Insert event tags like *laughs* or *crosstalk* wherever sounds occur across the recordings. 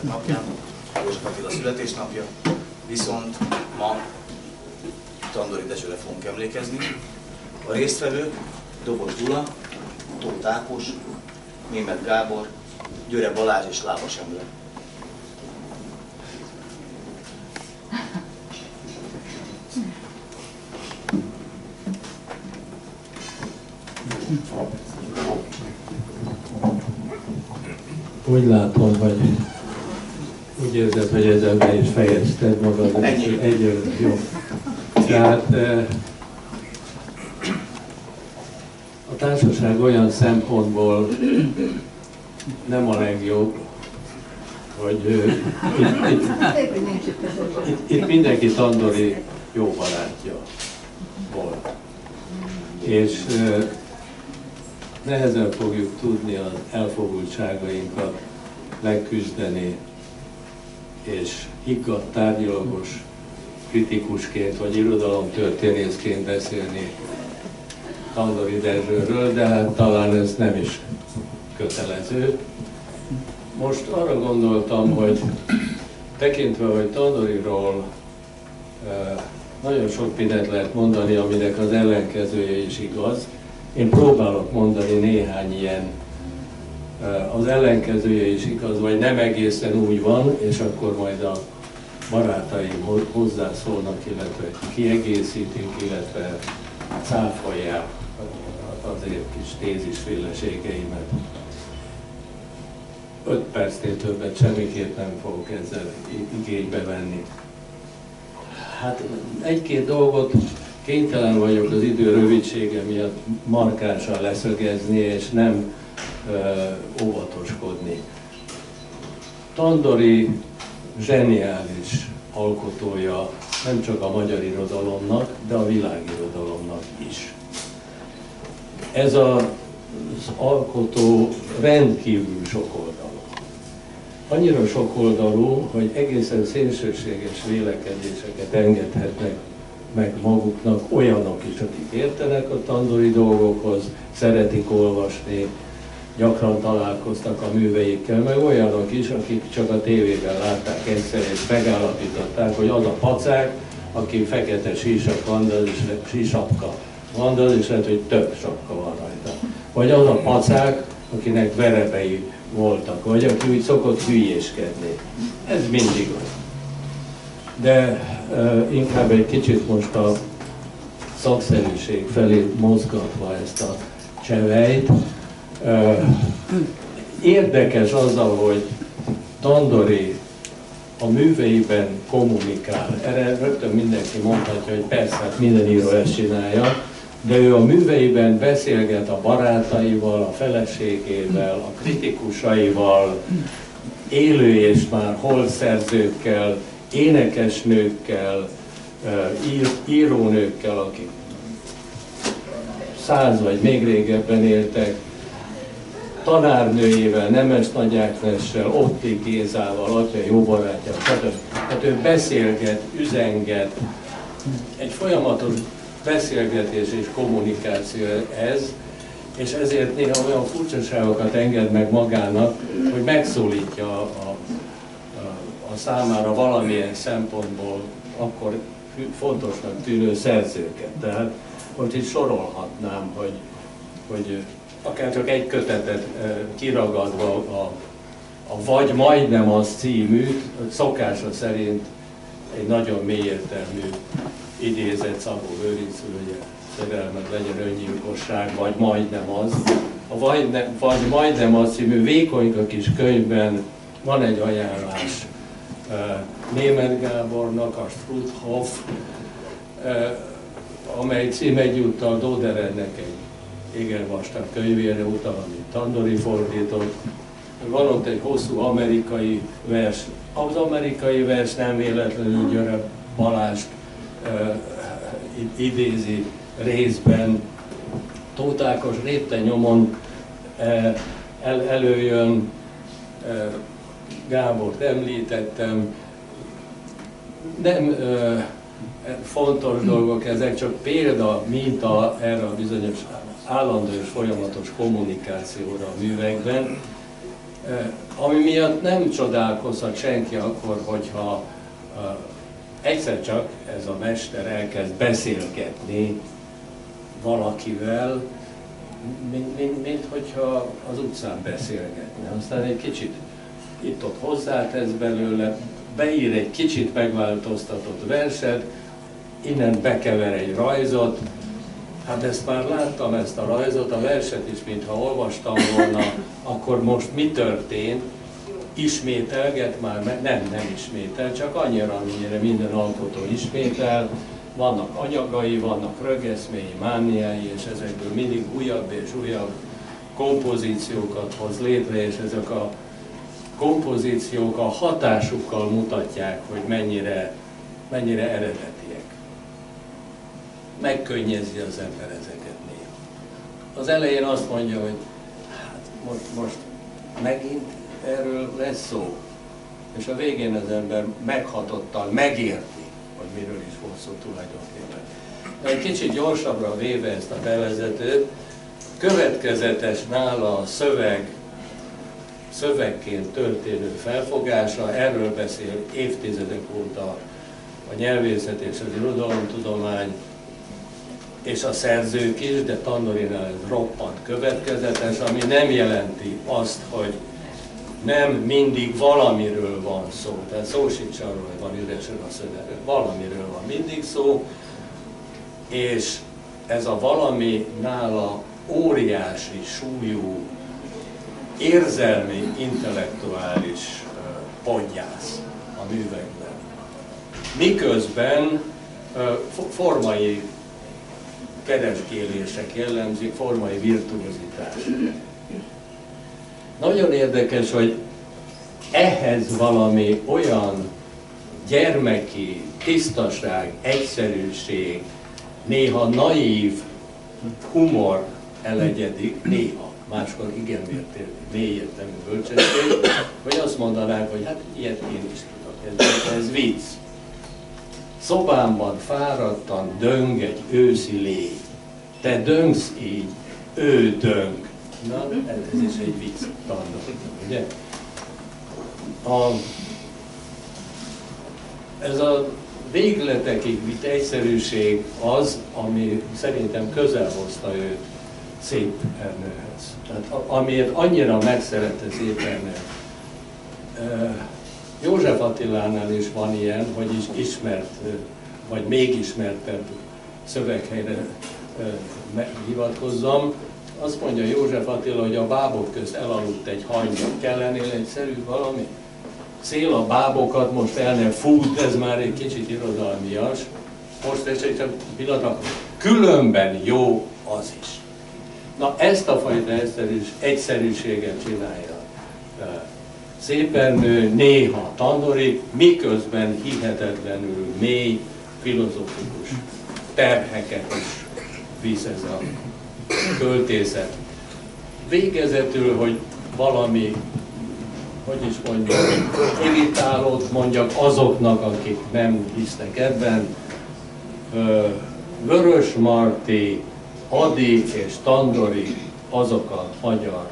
Vincent napján, József Attila születésnapja, viszont ma Tandori Dezsőre fogunk emlékezni. A résztvevők Dobos Gyula, Tóth Ákos, Német Gábor, Győre Balázs és Lábas Endre. Úgy látom, hogy úgy érzed, hogy ezzel be is fejezted magad. Ennyi. Egyelőre, jó. Tehát eh, a társaság olyan szempontból nem a legjobb, hogy itt, itt, itt, itt mindenki Tandori jó barátja volt. És eh, nehezen fogjuk tudni az elfogultságainkat leküzdeni, és higgadt tárgyalagos kritikusként vagy irodalomtörténészként beszélni Tandori Dezsőről, de hát talán ez nem is kötelező. Most arra gondoltam, hogy tekintve, hogy Tandoriról nagyon sok mindent lehet mondani, aminek az ellenkezője is igaz, én próbálok mondani néhány ilyen, az ellenkezője is igaz, vagy nem egészen úgy van, és akkor majd a barátaim ho- hozzászólnak, illetve kiegészítik, illetve cáfolják az én kis tézisféleségeimet. Öt percnél többet semmiképp nem fogok ezzel igénybe venni. Hát egy-két dolgot kénytelen vagyok az idő rövidsége miatt markánsan leszögezni, és nem óvatoskodni. Tandori zseniális alkotója nem csak a magyar irodalomnak, de a világirodalomnak is. Ez a, az alkotó rendkívül sokoldalú. Annyira sokoldalú, hogy egészen szélsőséges vélekedéseket engedhetnek meg maguknak olyanok is, akik értenek a tandori dolgokhoz, szeretik olvasni, gyakran találkoztak a műveikkel, meg olyanok is, akik csak a tévében látták egyszer, és megállapították, hogy az a pacák, aki fekete sísak van, és sísapka van, az is lehet, hogy több sapka van rajta. Vagy az a pacák, akinek verebei voltak, vagy aki úgy szokott hülyéskedni. Ez mindig van. De uh, inkább egy kicsit most a szakszerűség felé mozgatva ezt a csevejt. Érdekes az, hogy Tandori a műveiben kommunikál. Erre rögtön mindenki mondhatja, hogy persze, hát minden író ezt csinálja, de ő a műveiben beszélget a barátaival, a feleségével, a kritikusaival, élő és már holszerzőkkel, énekesnőkkel, ír, írónőkkel, akik száz vagy még régebben éltek, tanárnőjével, Nemes Nagy Ágnessel, Otti Gézával, atya jó barátja, stb. Hát ő beszélget, üzenget, egy folyamatos beszélgetés és kommunikáció ez, és ezért néha olyan furcsaságokat enged meg magának, hogy megszólítja a, a, a számára valamilyen szempontból akkor fontosnak tűnő szerzőket. Tehát most itt sorolhatnám, hogy, hogy akár csak egy kötetet kiragadva a, a Vagy majdnem az címűt, szokása szerint egy nagyon mélyértelmű idézet Szabó Lőrinc ugye szerelmet legyen öngyilkosság, vagy majdnem az. A vagy, ne, vagy majdnem az című vékonyka kis könyvben van egy ajánlás Német Gábornak, a Struthoff, amely cím egyúttal Doderennek egy igen vastag könyvére utal, amit Tandori fordított. Van ott egy hosszú amerikai vers. Az amerikai vers nem véletlenül Györe Balást uh, idézi részben. Tóth Ákos lépte nyomon uh, el, előjön, uh, Gábort említettem, nem fontos dolgok ezek, csak példa, minta erre a bizonyos állandó és folyamatos kommunikációra a művekben. Ami miatt nem csodálkozhat senki akkor, hogyha egyszer csak ez a mester elkezd beszélgetni valakivel, mint, mint, mint hogyha az utcán beszélgetne. Aztán egy kicsit itt-ott hozzátesz belőle, beír egy kicsit megváltoztatott verset, innen bekever egy rajzot, hát ezt már láttam, ezt a rajzot, a verset is, mintha olvastam volna, akkor most mi történt, ismételget már, nem, nem ismétel, csak annyira, amennyire minden alkotó ismétel, vannak anyagai, vannak rögeszményi, mániái, és ezekből mindig újabb és újabb kompozíciókat hoz létre, és ezek a kompozíciók a hatásukkal mutatják, hogy mennyire, mennyire eredetiek. Megkönnyezi az ember ezeket néha. Az elején azt mondja, hogy hát most, most megint erről lesz szó. És a végén az ember meghatottan megérti, hogy miről is volt szó tulajdonképpen. De egy kicsit gyorsabbra véve ezt a bevezetőt, következetes nála a szöveg, szövegként történő felfogása, erről beszél évtizedek óta a nyelvészet és az irodalomtudomány, és a szerzők is, de Tandorinál ez roppant következetes, ami nem jelenti azt, hogy nem mindig valamiről van szó. Tehát szó sincs arról, hogy van üresen a szöveg. Valamiről van mindig szó, és ez a valami nála óriási súlyú, érzelmi, intellektuális podgyász a művekben. Miközben formai keresgélések jellemzik, formai virtuozitás. Nagyon érdekes, hogy ehhez valami olyan gyermeki tisztaság, egyszerűség, néha naív humor elegyedik, néha, máskor igen mély értelmű bölcsesség, hogy azt mondanák, hogy hát ilyet én is tudok, ez, ez vicc. Szobámban fáradtan döng egy őszi légy. Te döngsz így, ő döng. Na, ez is egy vicc tandok, ugye? A, ez a végletekig vitt egyszerűség az, ami szerintem közel hozta őt szép Ernőhöz. Tehát amiért annyira megszerette szép Ernő. József Attilánál is van ilyen, hogy is ismert, vagy még ismertebb szöveghelyre hivatkozzam azt mondja József Attila, hogy a bábok közt elaludt egy hangya. Kell ennél egyszerű valami? Szél a bábokat, most el nem fut, ez már egy kicsit irodalmias. Most egy pillanat, különben jó az is. Na ezt a fajta egyszerűs, egyszerűséget csinálja szépen nő, néha tandorik, miközben hihetetlenül mély, filozofikus terheket is visz ez a költészet. Végezetül, hogy valami, hogy is mondjam, irritálót mondjak azoknak, akik nem hisznek ebben. Vörös Marti, Adi és Tandori azok a magyar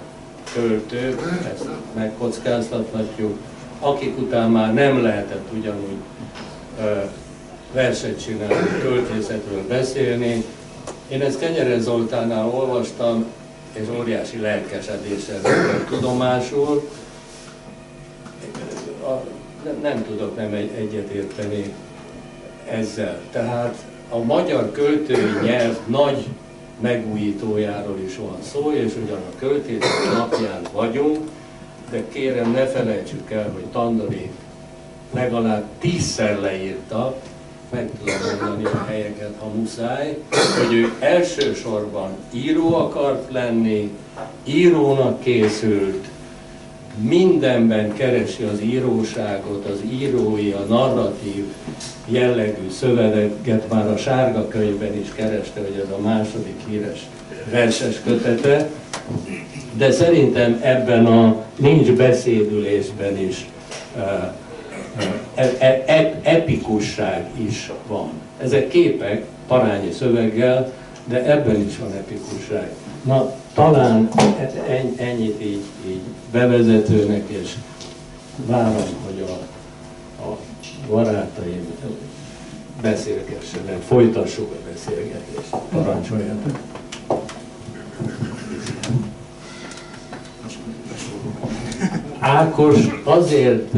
költők, ezt megkockáztathatjuk, akik után már nem lehetett ugyanúgy verset csinálni, költészetről beszélni, én ezt Kenyere Zoltánnál olvastam, és óriási lelkesedéssel tudomásul. A, nem, nem tudok nem egy, egyetérteni ezzel. Tehát a magyar költői nyelv nagy megújítójáról is van szó, és ugyan a költészet napján vagyunk, de kérem ne felejtsük el, hogy Tandori legalább tízszer leírta, meg tudom mondani a helyeket, ha muszáj, hogy ő elsősorban író akart lenni, írónak készült, mindenben keresi az íróságot, az írói, a narratív jellegű szöveget, már a sárga könyvben is kereste, hogy ez a második híres verses kötete, de szerintem ebben a nincs beszédülésben is E, e, e, epikusság is van. Ezek képek, parányi szöveggel, de ebben is van epikusság. Na, talán ennyit így, így bevezetőnek, és várom, hogy a barátaim beszélgessenek, folytassuk a beszélgetést. Parancsoljatok! Ákos, azért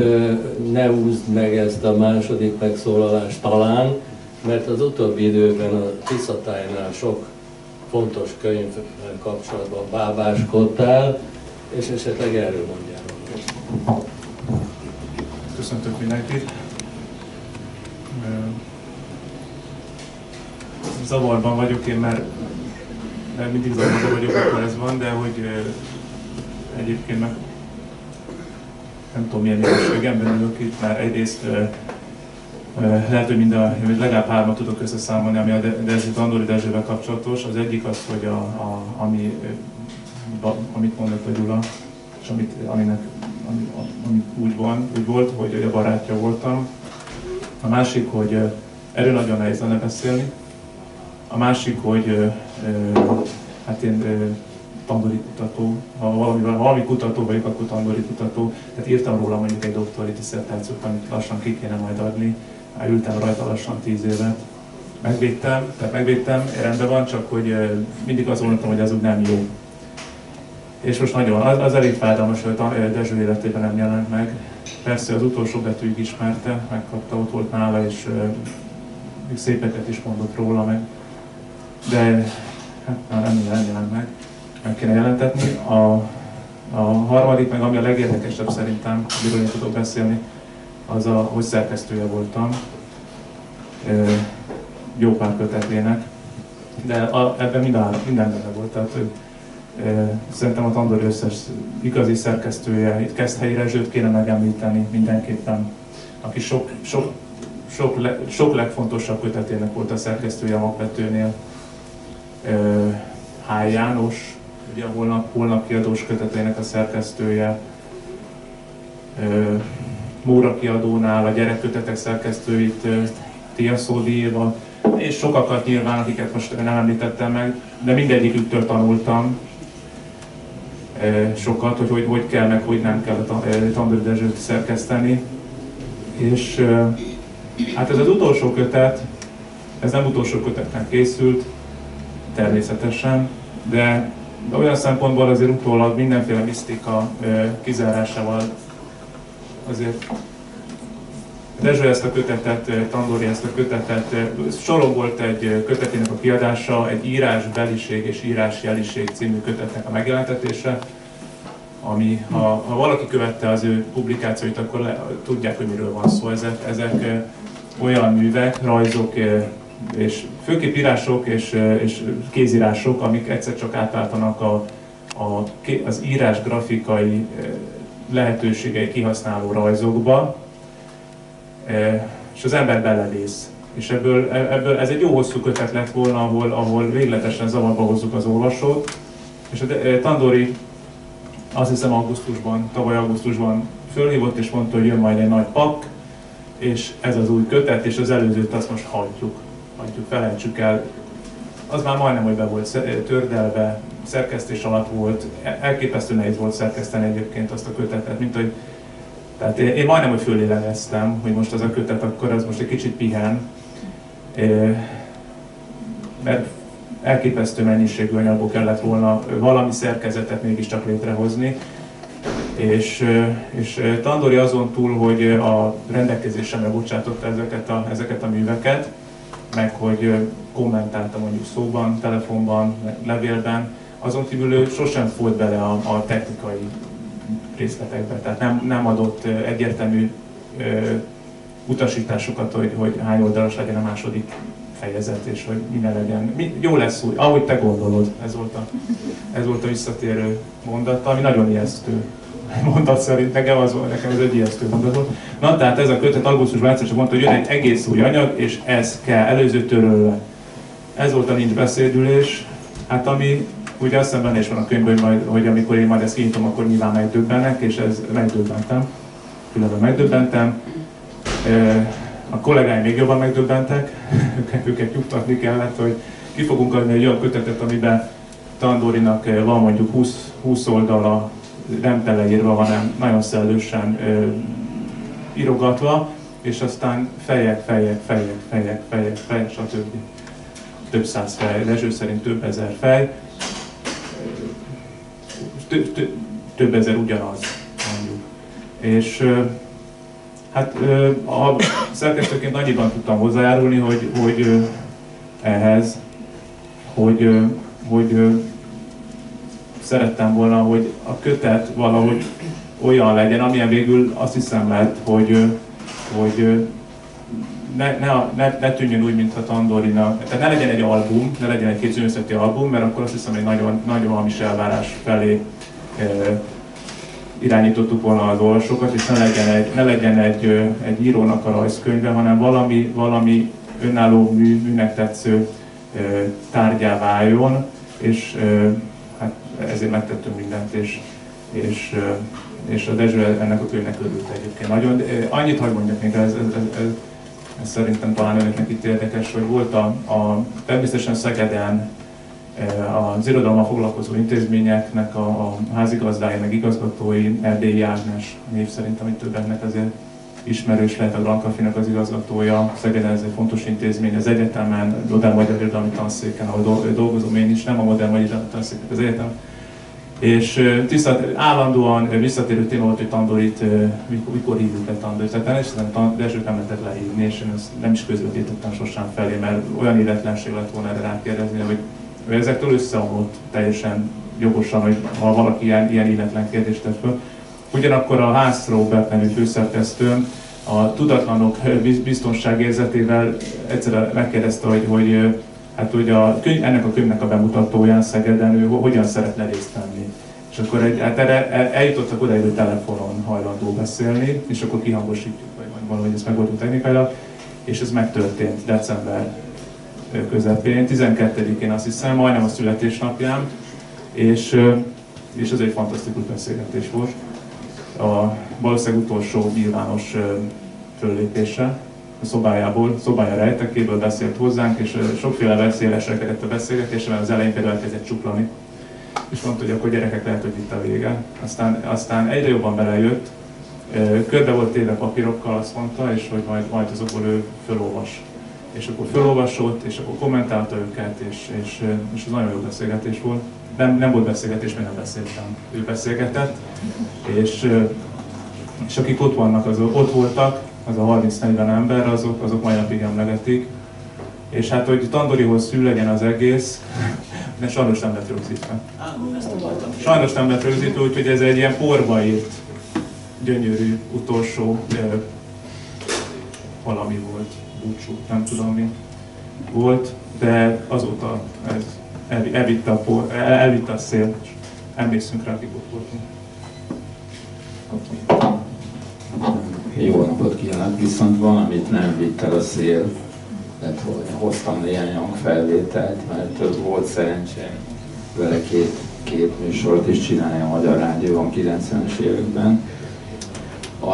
ne úzd meg ezt a második megszólalást talán, mert az utóbbi időben a Tiszatájnál sok fontos könyv kapcsolatban bábáskodtál, és esetleg erről mondjál. Köszöntök mindenkit! Zavarban vagyok én, mert, mert mindig zavarban vagyok, akkor ez van, de hogy egyébként meg nem tudom milyen minőségemben ülök itt, mert egyrészt lehet, hogy mind a, legalább hármat tudok összeszámolni, ami a Dezső Andori Dezsővel kapcsolatos. Az egyik az, hogy a, a, ami, amit mondott a Gyula, és amit, aminek, ami, ami úgy, van, úgy volt, hogy a barátja voltam. A másik, hogy erről nagyon nehéz lenne beszélni. A másik, hogy hát én tandori kutató, ha valami, valami kutató vagyok, akkor tandori kutató. Tehát írtam róla mondjuk egy doktori diszertációt, amit lassan ki kéne majd adni. Ültem rajta lassan tíz évet. Megvédtem, tehát megvédtem, rendben van, csak hogy mindig azt gondoltam, hogy úgy nem jó. És most nagyon, az, az elég fájdalmas, hogy Dezső életében nem jelent meg. Persze az utolsó betűig ismerte, megkapta, ott volt nála, és uh, szépeket is mondott róla meg. De hát nem, nem jelent meg meg kéne jelentetni. A, a harmadik, meg ami a legérdekesebb szerintem, amiről én tudok beszélni, az a, hogy szerkesztője voltam jó pár kötetének, de a, ebben minden, minden benne volt. Tehát, szerintem a Tandori összes igazi szerkesztője, itt Keszthelyi Rezsőt kéne megemlíteni mindenképpen, aki sok, sok, sok, le, sok legfontosabb kötetének volt a szerkesztője a Magvetőnél. H. János, ugye a holnap, holnap kiadós köteteinek a szerkesztője, Móra kiadónál a gyerekkötetek szerkesztőit, Tia Szódiéva, és sokakat nyilván, akiket most nem említettem meg, de mindegyiküktől tanultam sokat, hogy, hogy hogy kell, meg hogy nem kell a Tandori Dezsőt szerkeszteni. És hát ez az utolsó kötet, ez nem utolsó kötetnek készült, természetesen, de de olyan szempontból azért utólag mindenféle misztika kizárásával azért Dezső ezt a kötetet, Tandori ezt a kötetet, soron volt egy kötetének a kiadása, egy írásbeliség és írásjeliség című kötetnek a megjelentetése, ami, ha, ha valaki követte az ő publikációit, akkor le, tudják, hogy miről van szó. Ezek, ezek olyan művek, rajzok, és főképp írások és, és kézírások, amik egyszer csak átváltanak a, a, az írás grafikai lehetőségei kihasználó rajzokba, és az ember belenéz. És ebből, e, ebből ez egy jó hosszú kötet lett volna, ahol, ahol végletesen zavarba hozzuk az olvasót. És a Tandori azt hiszem augusztusban, tavaly augusztusban fölhívott és mondta, hogy jön majd egy nagy pak, és ez az új kötet, és az előzőt azt most hagyjuk hagyjuk, felejtsük el. Az már majdnem, hogy be volt tördelve, szerkesztés alatt volt, e- elképesztő nehéz volt szerkeszteni egyébként azt a kötetet, mint hogy tehát én, én majdnem, hogy fölélegeztem, hogy most az a kötet, akkor az most egy kicsit pihen, mert elképesztő mennyiségű anyagból kellett volna valami szerkezetet mégiscsak létrehozni. És, és Tandori azon túl, hogy a rendelkezésemre bocsátotta ezeket a, ezeket a műveket, meg hogy kommentálta mondjuk szóban, telefonban, levélben, azon kívül ő sosem folyt bele a, a technikai részletekbe, tehát nem, nem adott egyértelmű utasításokat, hogy, hogy hány oldalas legyen a második fejezet, és hogy minden legyen. Mi, jó lesz úgy, ahogy te gondolod. Ez volt a, ez volt a visszatérő mondat, ami nagyon ijesztő mondat szerint, nekem, az, nekem ez egy ijesztő mondat volt. Na, tehát ez a kötet augusztusban egyszer csak mondta, hogy jön egy egész új anyag, és ez kell, előző törölve. Ez volt a nincs beszédülés, hát ami ugye azt hiszem is van a könyvben, hogy, majd, hogy amikor én majd ezt kinyitom, akkor nyilván megdöbbennek, és ez megdöbbentem. Különben megdöbbentem. A kollégáim még jobban megdöbbentek, *laughs* őket nyugtatni kellett, hogy ki fogunk adni egy olyan kötetet, amiben Tandorinak van mondjuk 20, 20 oldala, nem teleírva, hanem nagyon szellősen írogatva, és aztán fejek, fejek, fejek, fejek, fejek, fejek, stb. Több száz fej, Lezső szerint több ezer fej. Több ezer ugyanaz, mondjuk. És hát a szerkesztőként annyiban tudtam hozzájárulni, hogy, hogy ehhez, hogy, hogy szerettem volna, hogy a kötet valahogy olyan legyen, amilyen végül azt hiszem lett, hogy, hogy ne, ne, ne, ne tűnjön úgy, mintha Tandorina, tehát ne legyen egy album, ne legyen egy kétszínűszeti album, mert akkor azt hiszem, hogy nagyon, nagyon hamis elvárás felé irányítottuk volna az olvasókat, és ne legyen egy, ne legyen egy, egy írónak a rajzkönyve, hanem valami, valami önálló mű, műnek tetsző tárgyá váljon, és hát ezért megtettünk mindent, és, és és a Dezső ennek a könyvnek örült egyébként nagyon. Annyit hagyd mondjak még, ez, ez, ez, ez, ez szerintem talán önöknek itt érdekes, hogy volt a, a természetesen Szegeden az irodalommal foglalkozó intézményeknek a, a házigazdája, meg igazgatói, Erdélyi Ágnes név szerintem, amit többeknek azért ismerős lehet a Grand Cafének az igazgatója. Szegeden ez egy fontos intézmény, az egyetemen, Modern Magyar Irodalmi Tanszéken, ahol dolgozom én is, nem a Modern Magyar Irodalmi Tanszéken, az egyetem és tisztelt, állandóan visszatérő téma volt, hogy Tandorit, mikor, mikor hívjuk le Tandorit. Tehát természetesen Dezsőt nem lehetett lehívni, és én ezt nem is közvetítettem sosem felé, mert olyan illetlenség lett volna erre rákérdezni, hogy ezektől összeomlott teljesen jogosan, hogy ha valaki ilyen, ilyen illetlen kérdést tett föl. Ugyanakkor a Ház Robert nevű főszerkesztőm a tudatlanok biztonságérzetével egyszerre megkérdezte, hogy, hogy hát ugye a könyv, ennek a könyvnek a bemutatóján Szegeden ő hogyan szeretne részt venni. És akkor egy, hát erre, eljutottak oda, hogy telefonon hajlandó beszélni, és akkor kihangosítjuk, vagy valahogy ezt megoldjuk technikailag, és ez megtörtént december közepén, 12-én azt hiszem, majdnem a születésnapján, és, és ez egy fantasztikus beszélgetés volt. A valószínűleg utolsó nyilvános föllépése, a szobájából, szobája rejtekéből beszélt hozzánk, és sokféle veszélyesekedett a beszélgetésre, mert az elején például elkezdett csuklani. És mondta, hogy akkor gyerekek lehet, hogy itt a vége. Aztán, aztán egyre jobban belejött, körbe volt téve papírokkal, azt mondta, és hogy majd, majd azokból ő felolvas. És akkor felolvasott, és akkor kommentálta őket, és, és, és ez nagyon jó beszélgetés volt. Nem, nem volt beszélgetés, mert nem beszéltem. Ő beszélgetett, és, és akik ott vannak, az ott voltak, az a 30-40 ember, azok, azok mai napig emlegetik. És hát, hogy Tandorihoz szül legyen az egész, de sajnos nem lett rögzítve. Sajnos nem lett rögzítve, úgyhogy ez egy ilyen porba írt, gyönyörű, utolsó valami volt, búcsú, nem tudom mi volt, de azóta ez el, elvitte a, por, el, elvitte a szél, és emlékszünk rá, akik ott voltunk. jó napot kívánok, viszont valamit nem vitt el a szél, tehát hoztam néhány hangfelvételt, mert volt szerencsém vele két, két műsort is csinálni a Magyar Rádióban 90-es években.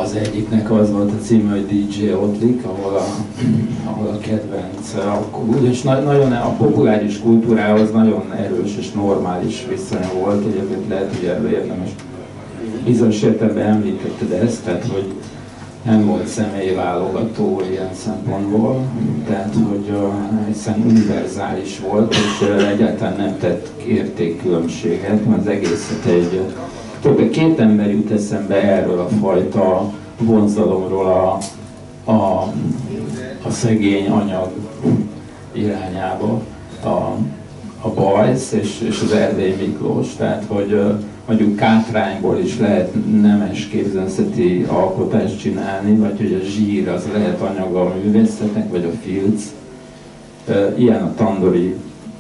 Az egyiknek az volt a címe, hogy DJ Otlik, ahol a, *clears throat* ahol a kedvenc, úgy, és na, nagyon a populáris kultúrához nagyon erős és normális viszonya volt, egyébként lehet, hogy erről érdemes bizonyos értelemben említetted ezt, tehát hogy nem volt személyi válogató ilyen szempontból, tehát hogy uh, hiszen univerzális volt, és uh, egyáltalán nem tett értékkülönbséget, mert az egészet egy több két ember jut eszembe erről a fajta vonzalomról a, a, a szegény anyag irányába, a, a Bajsz és, és az Erdély Miklós, tehát hogy mondjuk kátrányból is lehet nemes képzőszeti alkotást csinálni, vagy hogy a zsír az lehet anyaga a művészetnek, vagy a filc. Ilyen a tandori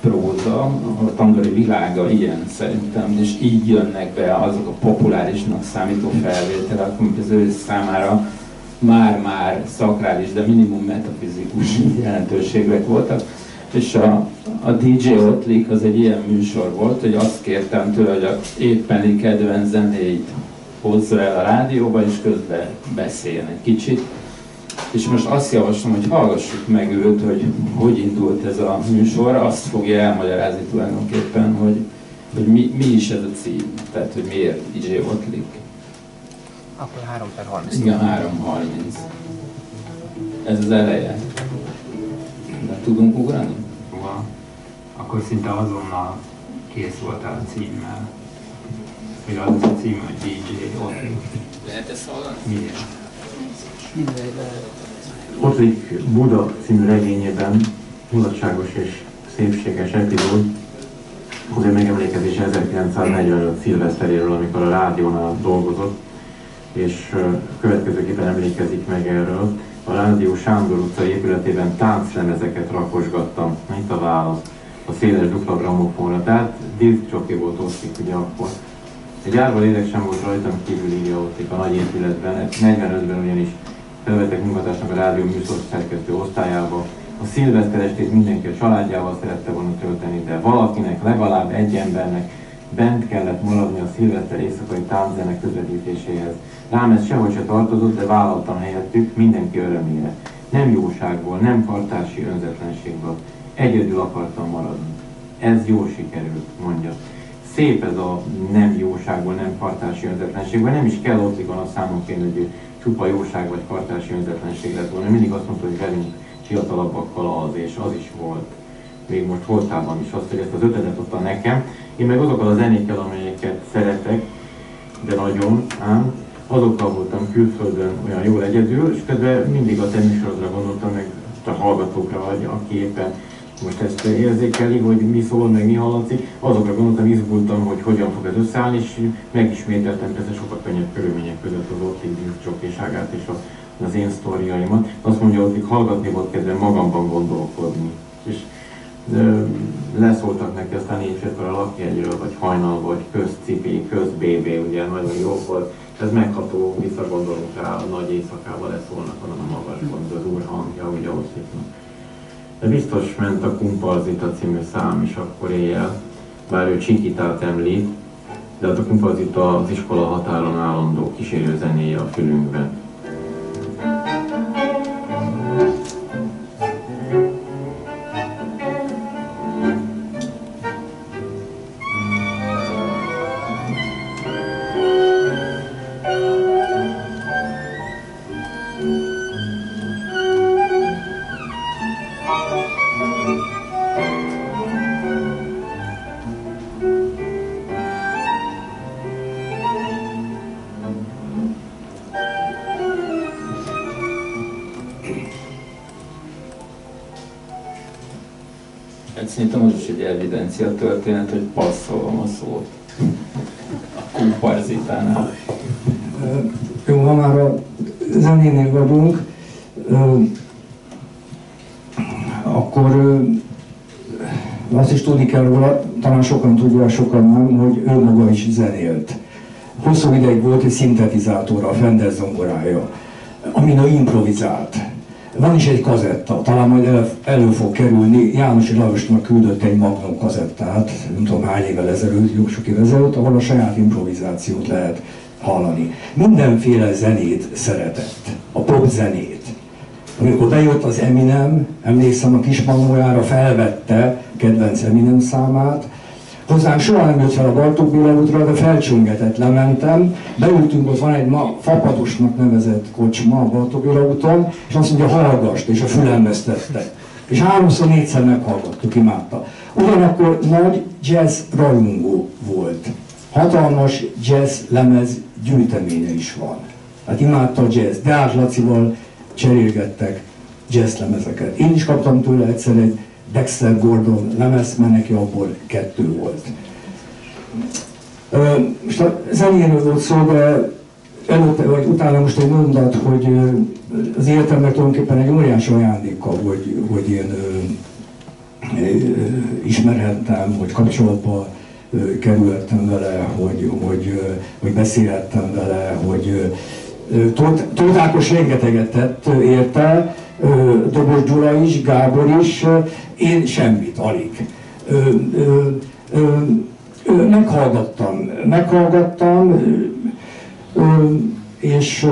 próza, a tandori világa ilyen szerintem, és így jönnek be azok a populárisnak számító felvételek, amik az ő számára már-már szakrális, de minimum metafizikus jelentőségek voltak és a, a DJ Otlik az egy ilyen műsor volt, hogy azt kértem tőle, hogy a éppeni kedvenc zenéit hozza el a rádióba, és közben beszéljen egy kicsit. És most azt javaslom, hogy hallgassuk meg őt, hogy hogy indult ez a műsor, azt fogja elmagyarázni tulajdonképpen, hogy hogy mi, mi is ez a cím, tehát hogy miért DJ Otlik. Akkor 3 per 30. Igen, 3.30. Ez az eleje. De tudunk ugrani? Szóval akkor szinte azonnal kész voltál a címmel. Hogy az a cím, hogy DJ Otlik. Lehet ezt hallani? Miért? Otlik Buda című regényében mulatságos és szépséges epizód, azért megemlékezés 1945 szilveszteréről, amikor a rádiónál dolgozott, és következőképpen emlékezik meg erről. A rádió Sándor utca épületében tánclemezeket rakosgattam, itt a válasz, a széles dupla gramofonra, tehát diszkcsoki volt Otlik ugye akkor. Egy árva lélek sem volt rajtam kívül írja Otlik a nagy épületben, 45-ben ugyanis felvettek munkatársnak a rádió műsor szerkesztő osztályába. A szilveszter estét mindenki a családjával szerette volna tölteni, de valakinek, legalább egy embernek bent kellett maradni a szilveszter éjszakai tánczene közvetítéséhez. Rám ez sehogy se tartozott, de vállaltam helyettük mindenki örömére. Nem jóságból, nem kartási önzetlenségből. Egyedül akartam maradni. Ez jól sikerült, mondja. Szép ez a nem jóságból, nem kartási önzetlenségből. Nem is kell ott a számon kérni, hogy csupa jóság vagy kartási önzetlenség lett volna. Mindig azt mondta, hogy velünk fiatalabbakkal az, és az is volt. Még most voltában is azt, hogy ezt az ötletet adta nekem. Én meg azokkal a zenékkel, amelyeket szeretek, de nagyon, ám, azokkal voltam külföldön olyan jól egyedül, és közben mindig a te műsorodra gondoltam, meg a hallgatókra, vagy aki éppen most ezt érzékeli, hogy mi szól, meg mi hallatszik, azokra gondoltam, izgultam, hogy hogyan fog ez összeállni, és megismételtem persze sokkal könnyebb körülmények között az Ortig csokéságát és a, az én sztoriaimat. Azt mondja, hogy hallgatni volt kedvem magamban gondolkodni. És ö, leszóltak neki aztán évsekor a lakjegyről, vagy hajnal, vagy közcipi, közbébé, ugye nagyon jó volt. Ez megható, visszagondolunk rá, a nagy éjszakában leszólnak onnan a magasban, az úr hangja, ugye ott szépen. De biztos ment a Kumpalzita című szám is akkor éjjel, bár ő Csikitát említ, de hát a Kumpalzita az iskola határon állandó kísérő zenéje a fülünkben. Szerintem az is egy evidencia történet, hogy passzolom a szót. A kumparzitánál. Jó, ha már a zenénél vagyunk, akkor azt is tudni kell róla, talán sokan tudják, sokan nem, hogy ő maga is zenélt. Hosszú ideig volt egy szintetizátora, a Fender zongorája, amin ő improvizált. Van is egy kazetta, talán majd el, elő fog kerülni. János Lajosnak küldött egy Magnum kazettát, nem tudom hány évvel ezelőtt, jó sok évvel ezelőtt, ahol a saját improvizációt lehet hallani. Mindenféle zenét szeretett, a pop zenét. Amikor bejött az Eminem, emlékszem a kismagnójára felvette kedvenc Eminem számát, Hozzánk soha nem jött fel a Bartók Béla útra, de felcsöngetett, lementem, beültünk, ott van egy ma fapadosnak nevezett kocsma a Bartók Béla úton, és azt mondja, hallgast, és a fülembe tette. És háromszor, négyszer meghallgattuk, imádta. Ugyanakkor nagy jazz rajongó volt. Hatalmas jazz lemez gyűjteménye is van. Hát imádta a jazz. Deás Lacival cserélgettek jazz lemezeket. Én is kaptam tőle egyszer egy Dexter Gordon lemez, mert neki abból kettő volt. Most a zenéről volt szó, de előtte vagy utána most egy mondat, hogy az életemnek tulajdonképpen egy óriási ajándéka, hogy, hogy én ismerhettem, hogy kapcsolatba ö, kerülhettem vele, hogy, hogy, hogy beszélhettem vele, hogy Tóth Ákos rengeteget tett érte, Dobos Gyula is, Gábor is, én semmit, alig. Meghallgattam, meghallgattam, és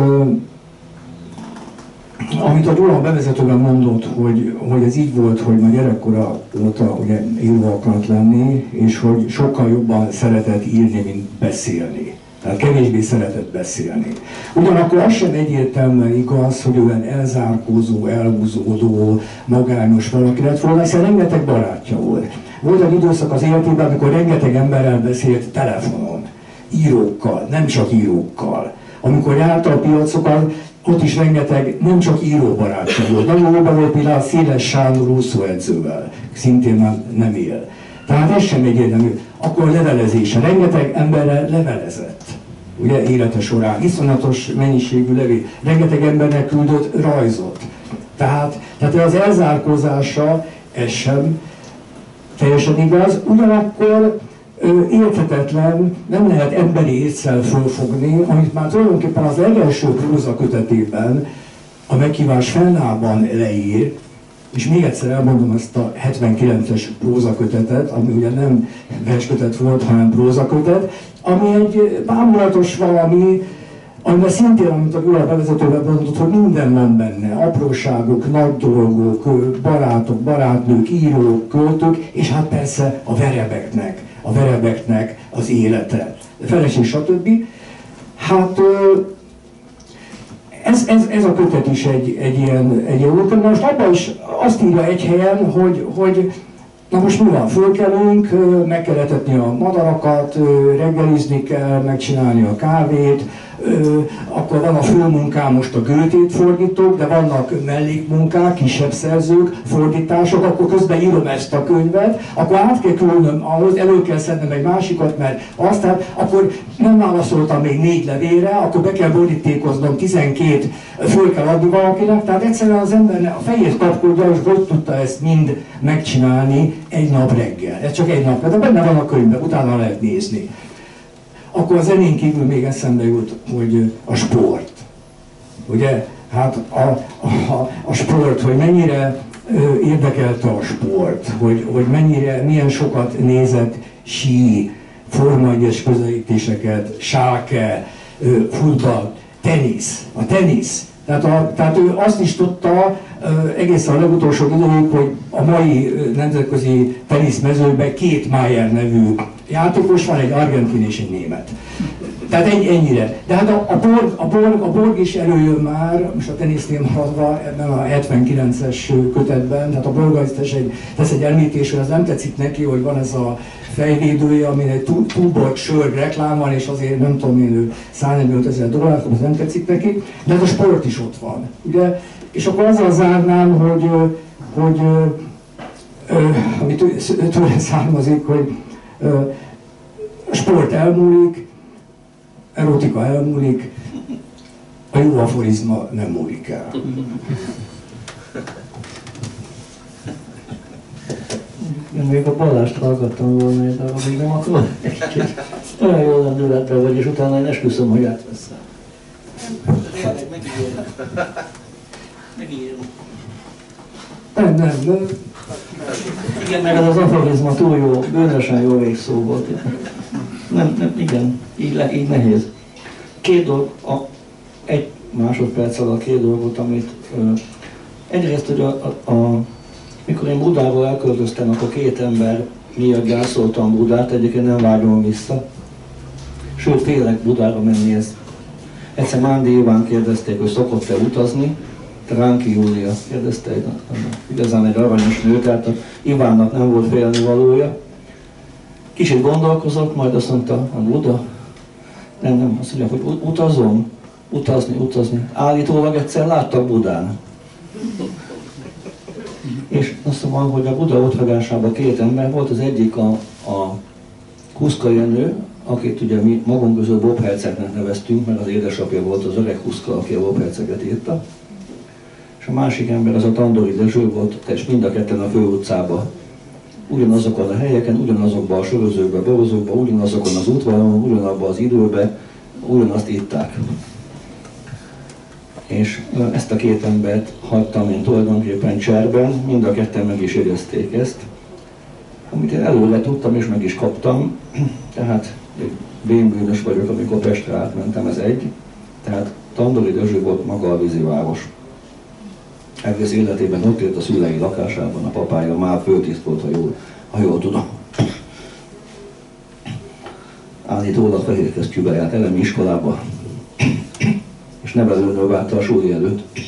amit a Gyula bevezetőben mondott, hogy, hogy ez így volt, hogy már gyerekkora óta ugye író akart lenni, és hogy sokkal jobban szeretett írni, mint beszélni. Tehát kevésbé szeretett beszélni. Ugyanakkor az sem egyértelműen igaz, hogy olyan elzárkózó, elhúzódó, magányos valaki lett volna, hiszen rengeteg barátja volt. Volt egy időszak az életében, amikor rengeteg emberrel beszélt telefonon, írókkal, nem csak írókkal. Amikor járta a piacokat, ott is rengeteg, nem csak íróbarátja volt. Nagyon jobban volt például Széles Sándor úszóedzővel, szintén nem, nem él. Tehát ez sem egyértelmű. Akkor a levelezése, rengeteg emberrel levelezett. Ugye élete során, iszonyatos mennyiségű levél. Rengeteg embernek küldött rajzot. Tehát, tehát az elzárkózása, ez sem teljesen igaz. Ugyanakkor érthetetlen, nem lehet emberi észsel fölfogni, amit már tulajdonképpen az legelső próza kötetében, a meghívás fennában leír, és még egyszer elmondom ezt a 79-es prózakötetet, ami ugye nem verskötet volt, hanem prózakötet, ami egy bámulatos valami, amiben szintén, amit a Gyula bevezetőben mondott, hogy minden van benne, apróságok, nagy dolgok, barátok, barátnők, írók, költők, és hát persze a verebeknek, a verebeknek az élete, feleség, stb. Hát ez, ez, ez a kötet is egy, egy ilyen, egy ilyen Most abban is azt írja egy helyen, hogy, hogy Na most mi van? Fölkelünk, meg kell etetni a madarakat, reggelizni kell, megcsinálni a kávét, akkor van a főmunkám, most a gőtét fordítok, de vannak mellékmunkák, kisebb szerzők, fordítások, akkor közben írom ezt a könyvet, akkor át kell különöm ahhoz, elő kell szednem egy másikat, mert aztán akkor nem válaszoltam még négy levére, akkor be kell borítékoznom 12, föl kell adni valakinek, tehát egyszerűen az ember a fejét kapkodja, és hogy tudta ezt mind megcsinálni egy nap reggel. Ez csak egy nap, de benne van a könyvben, utána lehet nézni. Akkor a zenén kívül még eszembe jut, hogy a sport. Ugye, hát a, a, a sport, hogy mennyire érdekelte a sport, hogy, hogy mennyire, milyen sokat nézett sí, Forma 1 közelítéseket, sáke, futball, tenisz. A tenisz. Tehát, a, tehát ő azt is tudta egészen a legutolsó időig, hogy a mai nemzetközi teniszmezőben két Mayer nevű játékos van, egy argentin és egy német. Tehát ennyi, ennyire. De hát a, a, borg, a, borg, a borg is előjön már, most a tenisznél maradva ebben a 79-es kötetben, tehát a borg tesz egy, tesz egy említés, hogy az nem tetszik neki, hogy van ez a fejvédője, amin egy túlbolt sör reklám van, és azért nem tudom én, ő 145 ezer dollár, az nem tetszik neki, de hát a sport is ott van. Ugye? És akkor azzal zárnám, hogy, hogy amit tőle származik, hogy sport elmúlik, erotika elmúlik, a jó aforizma nem múlik el. Én még a ballást hallgattam volna, de még nem akkor egy kicsit olyan jó lendületben vagy, és utána én esküszöm, hogy átveszem. Nem, nem, nem. Igen, meg az aforizma túl jó, bőnösen jó végszó volt. Nem, nem, igen, így, le, így nehéz. Két dolog, a, egy másodperc alatt két dolgot, amit ö, egyrészt, hogy a, a, a, mikor én Budából elköltöztem, akkor két ember miatt gyászoltam Budát, egyébként nem vágyom vissza. Sőt, félek Budára menni, ez egyszer Mándi Iván kérdezték, hogy szokott-e utazni, Ránki Júlia kérdezte, egy, igazán egy aranyos nő, tehát Ivánnak nem volt félni valója. Kicsit gondolkozott, majd azt mondta, a Buda, nem, nem, azt mondja, hogy utazom, utazni, utazni. Állítólag egyszer láttak Budán. És azt mondom, hogy a Buda otthagyásában két ember volt, az egyik a, a Kuszka Jenő, akit ugye mi magunk közül Bob Hercegnek neveztünk, mert az édesapja volt az öreg Huszka, aki a Bob Herceget írta és a másik ember az a Tandori Dezső volt, és mind a ketten a főutcába. Ugyanazokon a helyeken, ugyanazokban a sörözőkben, borozókban, ugyanazokon az útvonalon, ugyanabban az időben, ugyanazt itták. És ezt a két embert hagytam én tulajdonképpen cserben, mind a ketten meg is érezték ezt, amit én előre tudtam és meg is kaptam, *clears throat* tehát bénbűnös vagyok, amikor Pestre átmentem, ez egy, tehát Tandori Dezső volt maga a víziváros egész életében ott élt a szülei lakásában, a papája már főtiszt volt, ha jól, ha jól tudom. Állítólag fehérkesztyűbe járt elemi iskolába, és nevelőnő várta a súly előtt.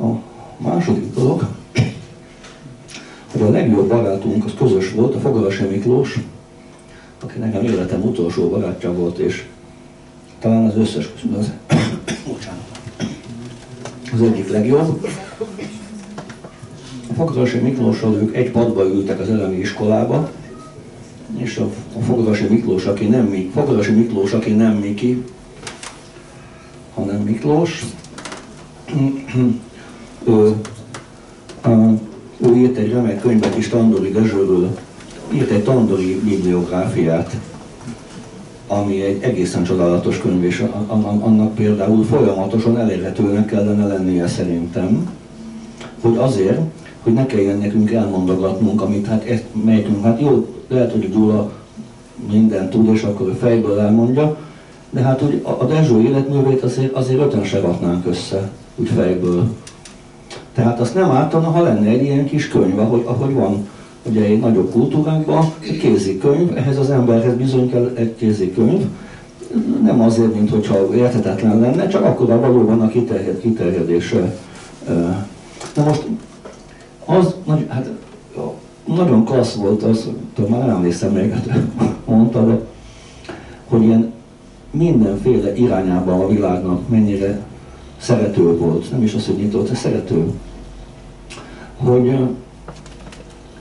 A második dolog, hogy a legjobb barátunk az közös volt, a Fogarasi Miklós, aki nekem életem utolsó barátja volt, és talán az összes az, *coughs* bocsánat, az egyik legjobb. A Fogarasi Miklóssal ők egy padba ültek az elemi iskolába, és a, a Miklós, aki nem mi, Fogarasi Miklós, aki nem Miki, hanem Miklós, ő, ő írt egy remek könyvet is Tandori Dezsőről, írt egy Tandori bibliográfiát, ami egy egészen csodálatos könyv, és annak például folyamatosan elérhetőnek kellene lennie szerintem, hogy azért, hogy ne kelljen nekünk elmondogatnunk, amit hát ezt melyikünk, hát jó, lehet, hogy Gyula mindent tud, és akkor fejből elmondja, de hát úgy a Dezső életművét azért, azért öten se raknánk össze, úgy fejből. Tehát azt nem ártana, ha lenne egy ilyen kis könyv, ahogy, ahogy van ugye egy nagyobb kultúrákban, kézikönyv, ehhez az emberhez bizony kell egy kézikönyv, nem azért, mint hogyha érthetetlen lenne, csak akkor a valóban a kiterjed, kiterjedése. Na most az, hát, nagyon klassz volt az, tudom, már nem emlékszem még, hát mondta, de, hogy ilyen mindenféle irányában a világnak mennyire szerető volt, nem is az, hogy nyitott, szerető. Hogy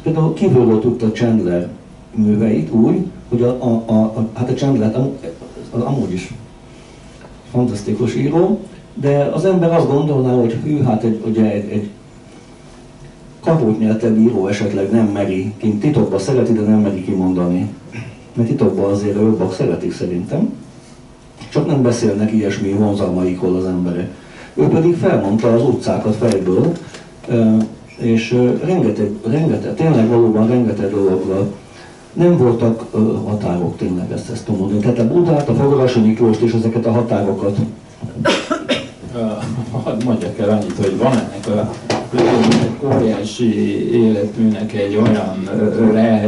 például kívülről tudta Chandler műveit úgy, hogy a, a, a, a, hát a Chandler az amúgy is fantasztikus író, de az ember azt gondolná, hogy hű, hát egy, ugye egy, egy kapót nyelten író esetleg nem meri, kint titokban szereti, de nem meri kimondani. Mert titokban azért a jobbak szeretik szerintem. Csak nem beszélnek ilyesmi vonzalmaikról az emberek. Ő pedig felmondta az utcákat fejből, és rengeteg, rengeteg, tényleg valóban rengeteg dologra nem voltak határok tényleg, ezt, ezt tudom mondani. Tehát a Budát, a Fogarasi Miklóst és ezeket a határokat. Hadd mondjak el annyit, hogy van ennek a óriási életműnek egy olyan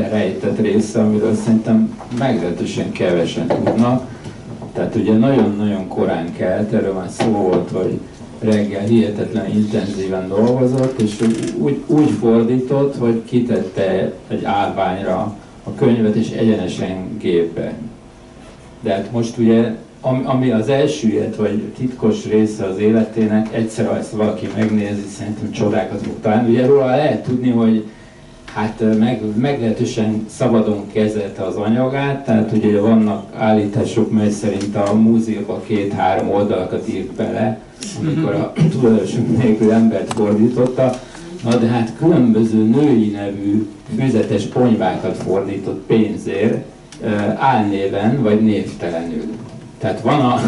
rejtett része, amiről szerintem meglehetősen kevesen tudnak. Tehát ugye nagyon-nagyon korán kelt, erről már szó volt, hogy reggel hihetetlen intenzíven dolgozott, és úgy, úgy fordított, hogy kitette egy állványra a könyvet, és egyenesen gépbe. De hát most ugye, ami az elsüllyedt, vagy titkos része az életének, egyszer, ha ezt valaki megnézi, szerintem csodákat fog találni. Ugye róla lehet tudni, hogy hát meg, meglehetősen szabadon kezelte az anyagát, tehát ugye vannak állítások, mely szerint a múzeumban két-három oldalakat írt bele, amikor a tulajdonosunk nélkül embert fordította, na de hát különböző női nevű füzetes ponyvákat fordított pénzért, álnéven vagy névtelenül. Tehát van a,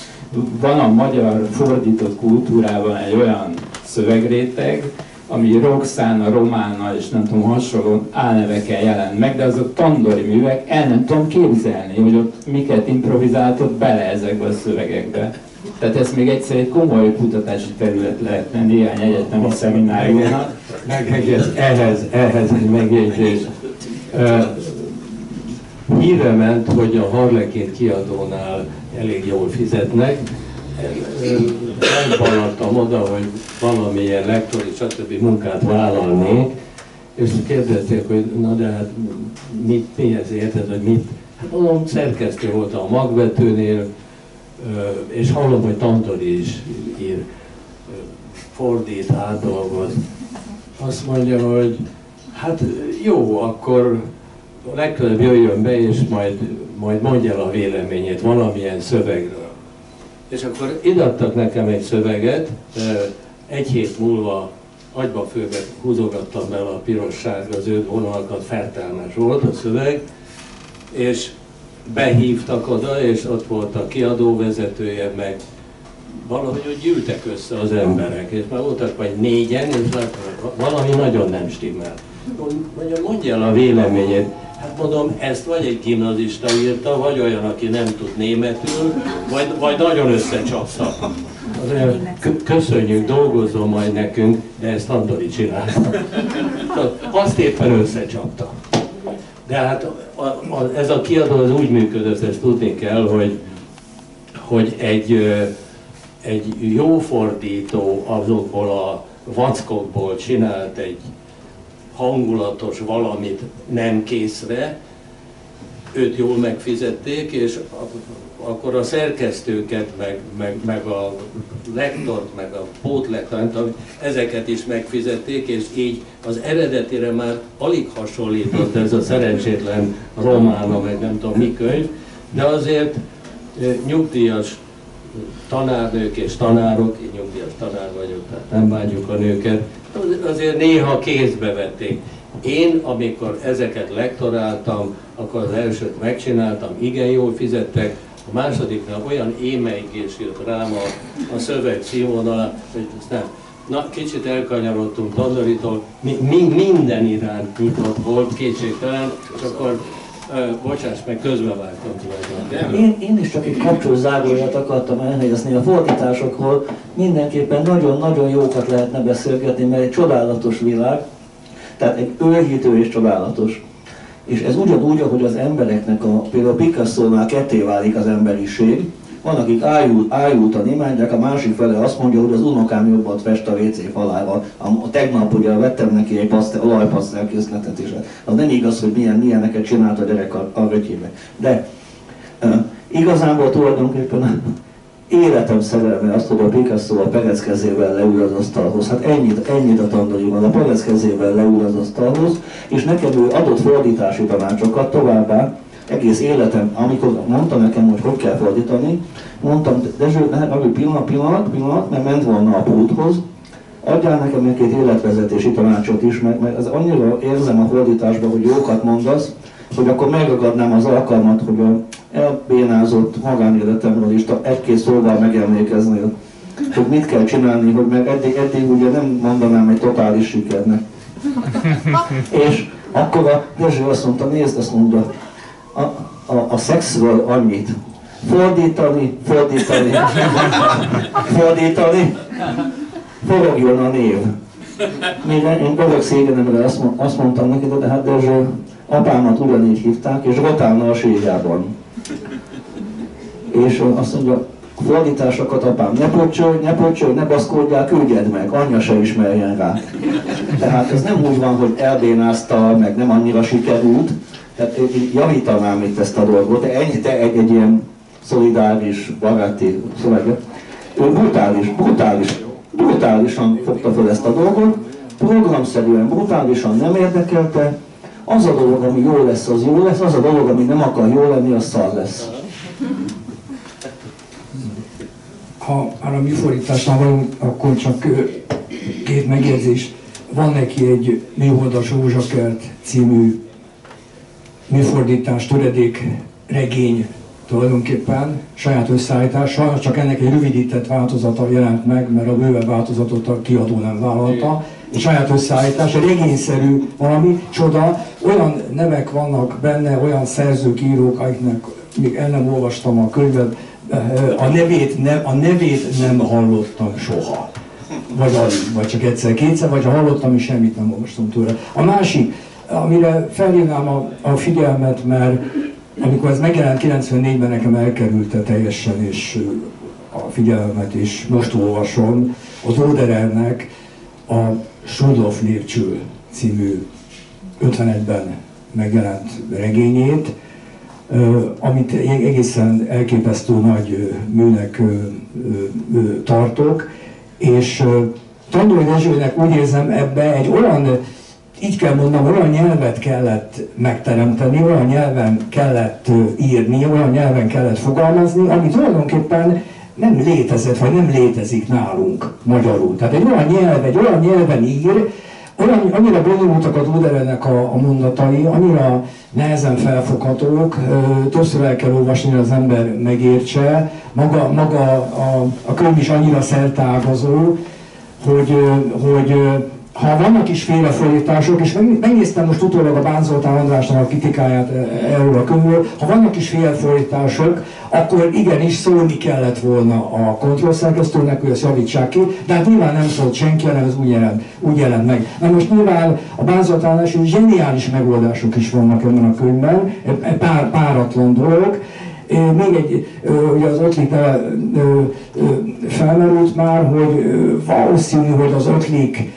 *laughs* van a magyar fordított kultúrában egy olyan szövegréteg, ami Roxana, Romána és nem tudom hasonló álnevekkel jelent meg, de azok tandori művek, el nem tudom képzelni, hogy ott miket improvizáltott bele ezekbe a szövegekbe. Tehát ez még egyszer egy komoly kutatási terület lehetne néhány egyetemi szemináriumnak. Megegyez, ehhez, ehhez egy megjegyzés. Híre ment, hogy a Harlekét kiadónál elég jól fizetnek. Elballadtam oda, hogy valamilyen lektori, stb. munkát vállalnék, és kérdezték, hogy na de hát mit, mi ez érted, hogy mit? Hát mondom, szerkesztő voltam a magvetőnél, és hallom, hogy Tantori is ír, fordít, átdolgoz. Azt mondja, hogy hát jó, akkor legközelebb jöjjön be, és majd, majd mondja el a véleményét valamilyen szövegről. És akkor idattak nekem egy szöveget, egy hét múlva agyba főbe húzogattam bele a piros sárga zöld vonalakat, fertelmes volt a szöveg, és behívtak oda, és ott volt a kiadó vezetője, meg valahogy úgy gyűltek össze az emberek, és már voltak vagy négyen, és valami nagyon nem stimmel. Mondja, mondja el a véleményét. Hát mondom, ezt vagy egy gimnazista írta, vagy olyan, aki nem tud németül, vagy, vagy nagyon "Kö- köszönjük, dolgozzon majd nekünk, de ezt Andori csinálta. Azt éppen összecsapta. De hát a, a, ez a kiadó az úgy működött, ezt tudni kell, hogy, hogy egy, egy jó fordító azokból a vackokból csinált egy hangulatos valamit nem készre, őt jól megfizették, és akkor a szerkesztőket, meg, meg, meg a lektort, meg a pótlektort, ezeket is megfizették, és így az eredetére már alig hasonlított ez a szerencsétlen romána, meg nem tudom mi könyv, de azért nyugdíjas tanárnők és tanárok, én nyugdíjas tanár vagyok, tehát nem bánjuk a nőket, azért néha kézbe vették. Én, amikor ezeket lektoráltam, akkor az elsőt megcsináltam, igen jól fizettek, a másodiknál olyan émeigés jött rám a, a szöveg színvonala, hogy nem. Na, kicsit elkanyarodtunk Tandoritól, mi, mi, minden iránt nyitott volt, kétségtelen, és akkor, bocsáss meg, közbevágtam tulajdonképpen. Én, én is csak egy kapcsoló záróját akartam elhelyezni. A fordításokról mindenképpen nagyon-nagyon jókat lehetne beszélgetni, mert egy csodálatos világ, tehát egy őrhítő és csodálatos. És ez ugyanúgy, ahogy az embereknek, a, például Picasso-nál ketté válik az emberiség, van, akik ájul, ájultan imádják, a másik fele azt mondja, hogy az unokám jobbat fest a WC falával. A, a tegnap ugye vettem neki egy pasztel, olajpasztel készletet is. Az nem igaz, hogy milyen, milyeneket csinált a gyerek a, a rötyébe. De uh, igazából tulajdonképpen életem szerelme azt, hogy a Picasso a Perec kezével leül az asztalhoz. Hát ennyit, ennyit a tandoriban, a Perec kezével leül az asztalhoz, és nekem ő adott fordítási tanácsokat továbbá, egész életem, amikor mondta nekem, hogy hogy kell fordítani, mondtam, Dezső, ne, ne, pillanat, pillanat, pillanat, mert ment volna a pulthoz, adjál nekem egy két életvezetési tanácsot is, mert, mert az annyira érzem a fordításban, hogy jókat mondasz, hogy akkor megragadnám az alkalmat, hogy a elbénázott magánéletemről is egy-két szóval megemlékeznél, hogy mit kell csinálni, hogy meg eddig, eddig ugye nem mondanám egy totális sikernek. *laughs* És akkor a Dezső azt mondta, nézd, azt mondta, a, a, a szexről annyit. Fordítani, fordítani, *laughs* fordítani, forogjon a név. Mire én örök szégyenemre azt, azt mondtam neki, de hát Dezső, apámat ugyanígy hívták, és rotálna a sírjában. És azt mondja, fordításokat apám, ne pocsolj, ne pocsolj, ne baszkodjál, küldjed meg, anyja se ismerjen rá. Tehát ez nem úgy van, hogy elbénázta, meg nem annyira sikerült, tehát én javítanám itt ezt a dolgot, de ennyi, te egy, egy ilyen szolidáris, baráti szöveget. Ő brutális, brutális, brutálisan fogta fel ezt a dolgot, programszerűen, brutálisan nem érdekelte, az a dolog, ami jó lesz, az jó lesz, az a dolog, ami nem akar jó lenni, az szar lesz. ha már a műfordításnál vagyunk, akkor csak két megjegyzés. Van neki egy Műholdas Rózsakert című műfordítás, töredék regény tulajdonképpen, saját összeállítás, sajnos csak ennek egy rövidített változata jelent meg, mert a bővebb változatot a kiadó nem vállalta. Egy saját összeállítás, egy regényszerű valami, csoda, olyan nevek vannak benne, olyan szerzők, írók, akiknek még el nem olvastam a könyvet, a nevét nem, a nevét nem hallottam soha. Vagy vagy csak egyszer-kétszer, vagy ha hallottam, és semmit nem olvastam tőle. A másik, amire felhívnám a, a figyelmet, mert amikor ez megjelent 94-ben nekem elkerülte teljesen, és a figyelmet is. Most olvasom, az Oderernek a Strudolf Lépcső című 51-ben megjelent regényét, amit egészen elképesztő nagy műnek tartok, és ö, Tandori Dezsőnek úgy érzem ebbe egy olyan, így kell mondanom, olyan nyelvet kellett megteremteni, olyan nyelven kellett írni, olyan nyelven kellett fogalmazni, ami tulajdonképpen nem létezett, vagy nem létezik nálunk magyarul. Tehát egy olyan nyelv, egy olyan nyelven ír, olyan, annyira bonyolultak a Duderennek a, a mondatai, annyira nehezen felfoghatók, ö, többször el kell olvasni, az ember megértse, maga, maga a, a könyv is annyira szertágazó, hogy, hogy ha vannak is félrefordítások, és megnéztem most utólag a Bán Zoltán Andrásnak a kritikáját e, erről a könyvről, ha vannak is félrefordítások, akkor igenis szólni kellett volna a kontrollszerkesztőnek, hogy ezt javítsák ki, de hát nyilván nem szólt senki, hanem ez úgy jelent, úgy jelent meg. Na most nyilván a Bán Zoltán András zseniális megoldások is vannak ebben a könyvben, e, e, pár, páratlan dolog, még egy, ugye az Ottlik felmerült már, hogy valószínű, hogy az Ottlik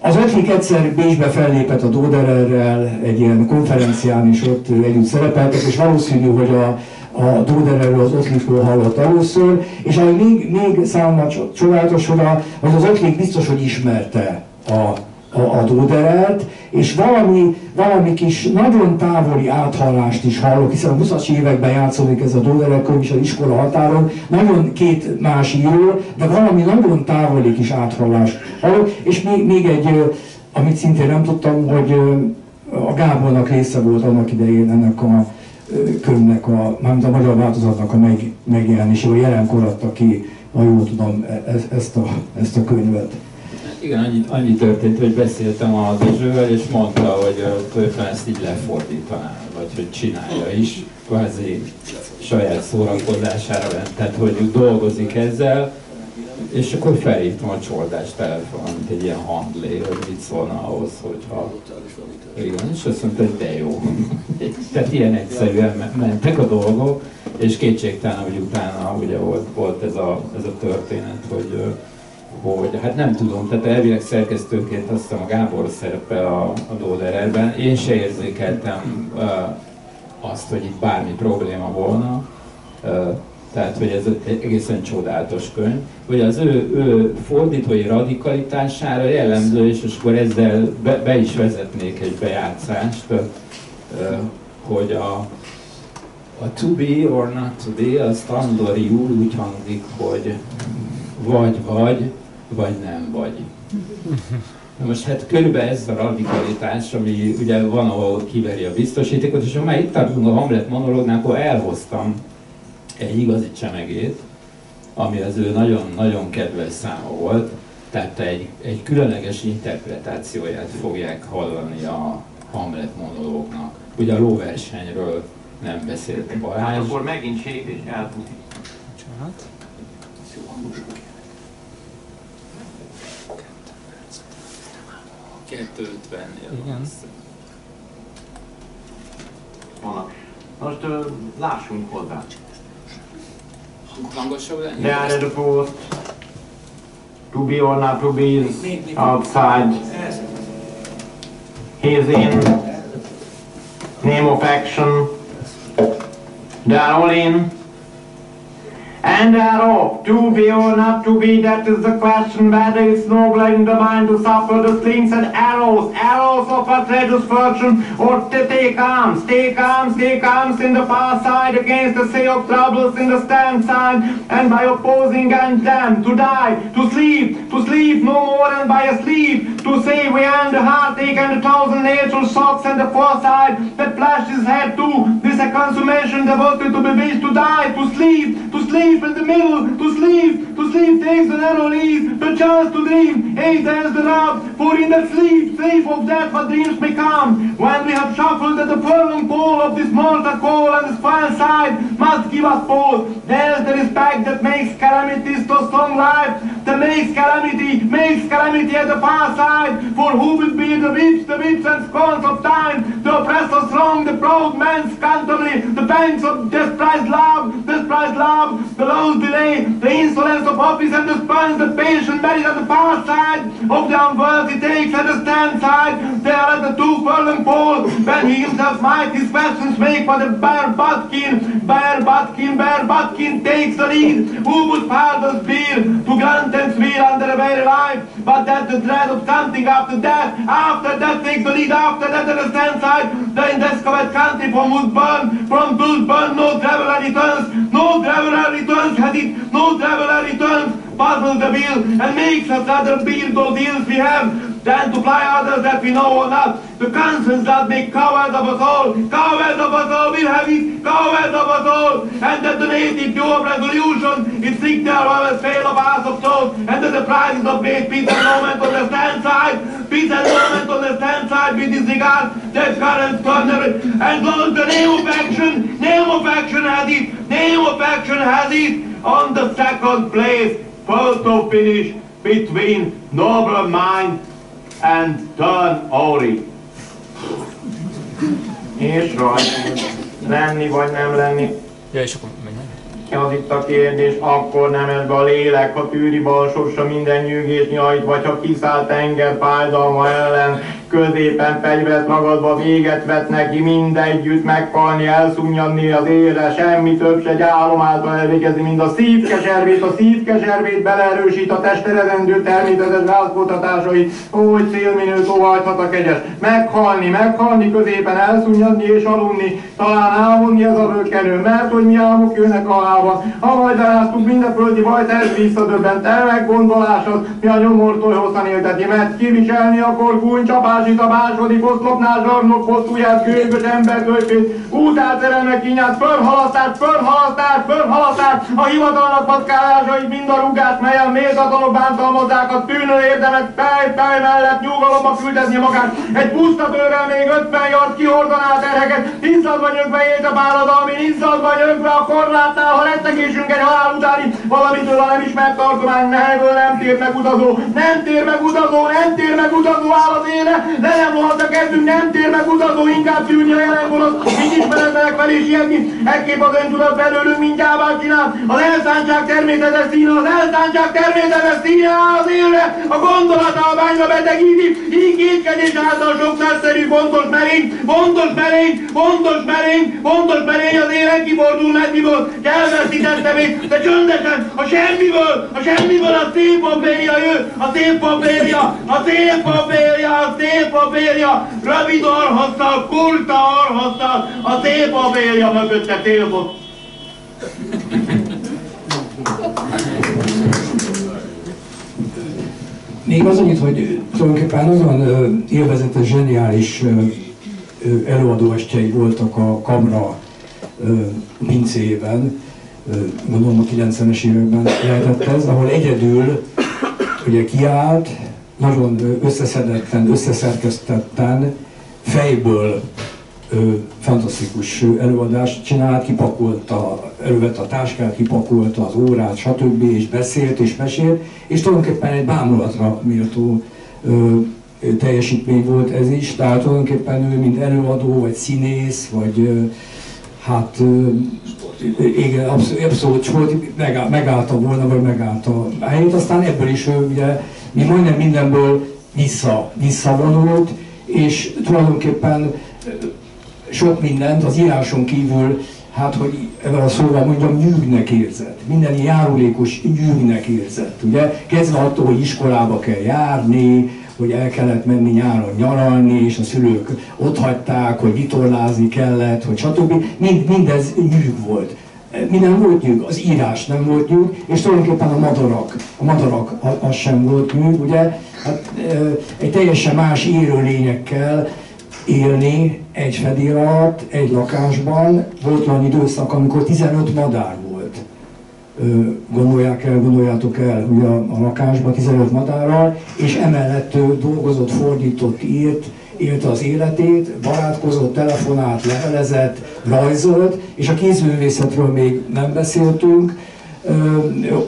az Ötlik egyszer Bécsbe fellépett a Dodererrel egy ilyen konferencián, és ott együtt szerepeltek, és valószínű, hogy a, a Dodererről az Ötlikről hallott először, és ami még, még számomra csodálatos, a, hogy az Ötlik biztos, hogy ismerte a, a, a Doderert, és valami, valami kis nagyon távoli áthallást is hallok, hiszen a 20 években játszódik ez a Doderer könyv is az iskola határon, nagyon két más író, de valami nagyon távoli kis áthallást hallok, és még, még egy, amit szintén nem tudtam, hogy a Gábornak része volt annak idején ennek a könyvnek, a, mármint a magyar változatnak a meg, megjelenésével, jelenkor adta ki, ha jól tudom, e, e, ezt a, ezt a könyvet. Igen, annyi, annyi történt, hogy beszéltem a Dezsővel, és mondta, hogy tulajdonképpen ezt így lefordítaná, vagy hogy csinálja is, kvázi saját szórakozására ment, tehát hogy dolgozik ezzel, és akkor felhívtam a csoldás telefon, mint egy ilyen handlé, hogy mit szólna ahhoz, hogyha... Igen, és azt mondta, hogy de jó. *laughs* Tehát ilyen egyszerűen mentek a dolgok, és kétségtelen, hogy utána ugye volt, volt ez, a, ez a történet, hogy hogy hát nem tudom, tehát elvileg szerkesztőként azt hiszem a Gábor szerepel a, a Dodererben. Én se érzékeltem uh, azt, hogy itt bármi probléma volna. Uh, tehát, hogy ez egy egészen csodálatos könyv. Hogy az ő, ő fordítói radikalitására jellemző, és akkor ezzel be, be is vezetnék egy bejátszást, hogy a, a to be or not to be, az tandoriul úgy hangzik, hogy vagy vagy, nem vagy. Na most hát körülbelül ez a radikalitás, ami ugye van, ahol kiveri a biztosítékot, és ha már itt tartunk a Hamlet monológnál, akkor elhoztam egy igazi csemegét, ami az ő nagyon-nagyon kedves száma volt, tehát egy, egy különleges interpretációját fogják hallani a Hamlet monológnak. Ugye a lóversenyről nem beszélt Balázs. Hát akkor megint sét és elpusztít. Bocsánat. 250 Igen. Vannak. Most uh, lássunk hozzá. Hangosabb lenni? They are the post. To be or not to be outside. He's in. Name of action. They are all in. And thereof, to be or not to be, that is the question, whether it's noble in the mind to suffer the slings and arrows, arrows of a traitorous fortune, or to take arms, take arms, take arms in the far side against the sea of troubles in the stand side, and by opposing and them to die, to sleep, to sleep no more than by a sleep, to see we and the heartache and the thousand natural shocks and the foresight that flashed his head too, this a consummation devoted to be wished to die, to sleep, to sleep, sleep in the middle, to sleep, to sleep takes the narrow lead, the chance to dream, hey, there's the love, for in that sleep, safe of death what dreams may come, when we have shuffled at the furlong pole of this mortal coil and this fire side, must give us pause, there's the respect that makes calamities to strong life, that makes calamity, makes calamity at the far side, for who will be the whips, the whips and scorns of time, the oppressor's strong, the proud man's cantably, the pangs of despised love, despised love, the low delay, the insolence of office and the spurns, the patient merit at the far side of the unworthy takes at the stand side, there at the two furlong pole, when he himself might his questions make for the bare butkin, bare butkin, bare butkin takes the lead, who would fire the spear to grant and swear under a very life, but that the dread of something after death, after death takes the lead, after that at the stand side, the indiscovered country from whose burn, from whose burn no traveler returns, no traveler returns, has it no traveler returns, puzzles the bill and makes us other build those ills we have than to fly others that we know or not. The conscience that make cowards of us all. Cowards of us all will have it. Cowards of us all. And that the native view of resolution is signal of a fail of us of thought. And that the prizes of great peace and moment on the stand side. Peace and moment on the stand side we disregard that current thunder. And Lord, the name of action, name of action has it. Name of action has it on the second place. Photo finish between noble mind and turn Ori. És rajta, lenni vagy nem lenni. Ja, és akkor menjen. Az itt a kérdés, akkor nem ez a lélek, ha tűri balsorsa minden nyűgés nyajt, vagy ha kiszáll tenger fájdalma ellen, középen fegyvert ragadva véget vet neki, mindegyütt meghalni, elszunnyadni az éle, semmi több se egy álom által elvégezni, mint a szívkeservét, a szívkeservét beleerősít a testerezendő természetes rázkotatásait, hogy szélminő továbbhat a kegyes. Meghalni, meghalni középen, elszunnyadni és aludni, talán álmodni ez a rökenő, mert hogy mi álmok jönnek alában. Ha majd eláztuk minden földi bajt, ez visszadöbbent, el meggondolásod, mi a nyomortól hosszan élteti, mert kiviselni akar gúnycsapás, másik a második oszlopnál zsarnok hosszúját, gőgös embertöltét, útálterelme kinyát, fölhalasztás, fölhalasztás, fölhalasztás, a hivatalnak patkálásait, mind a rugát, melyen méltatlanok bántalmazzák a tűnő érdemet, fej, fej mellett nyugalomba küldetni magát. Egy pusztatőrrel még 50 yard kihordaná a terheket, izzadva nyögve élt a báladalmi, izzadva nyögve a korlátnál, ha rettegésünk egy halál utáni, valamitől a nem ismert tartomány, melyről nem tér meg utazó, nem tér meg utazó, nem tér meg utazó áll az éle, le nem rohadt a kezdünk, nem tér meg utazó, inkább tűnni a jelen gonosz, így ismeretlenek fel és ilyetni, ekképp az öntudat belőlünk mindjárt csinál, az elszántság természetes színe, az elszántság természetes színe az élre, a gondolata a bányra betegíti, így kétkedés által sok nagyszerű, fontos merény, fontos merény, fontos merény, fontos merény az élen kifordul meddiből, elveszítette még, de csöndesen, a semmiből, a semmiből a szép papírja jön, a szép papírja, a szép papírja, a szép papírja, rövid arhasztal, kurta arhasztal, a szép papírja mögötte célbot. Még az annyit, hogy tulajdonképpen ö, élvezetes, zseniális előadóestjei voltak a Kamra ö, gondolom a 90-es években lehetett ez, ahol egyedül ugye kiállt, nagyon összeszedetten, összeszerkesztetten, fejből ö, fantasztikus előadást csinált, kipakolta, elővette a táskát, kipakolta az órát, stb. és beszélt és mesélt, és tulajdonképpen egy bámulatra méltó ö, teljesítmény volt ez is, tehát tulajdonképpen ő, mint előadó, vagy színész, vagy ö, hát ö, igen, abszolút, abszolút volt, megáll, megállta volna, vagy megállta a helyét, aztán ebből is ő ugye, mi majdnem mindenből vissza, visszavonult, és tulajdonképpen sok mindent az íráson kívül, hát hogy ebben a szóval mondjam, nyűgnek érzett. Minden járulékos nyűgnek érzett. Ugye kezdve attól, hogy iskolába kell járni, hogy el kellett menni nyáron nyaralni, és a szülők ott hagyták, hogy vitorlázni kellett, hogy stb. Mind, mindez nyűg volt. Mi nem volt nyűg, az írás nem volt nyűg, és tulajdonképpen a madarak, a madarak az sem volt nyűg, ugye? Hát, egy teljesen más élőlényekkel élni egy fedél alatt, egy lakásban. Volt olyan időszak, amikor 15 madár. Gondolják el, gondoljátok el, hogy a, a lakásban 15 madárral, és emellett ő dolgozott, fordított, írt, élte az életét, barátkozott, telefonált, levelezett, rajzolt, és a kézművészetről még nem beszéltünk.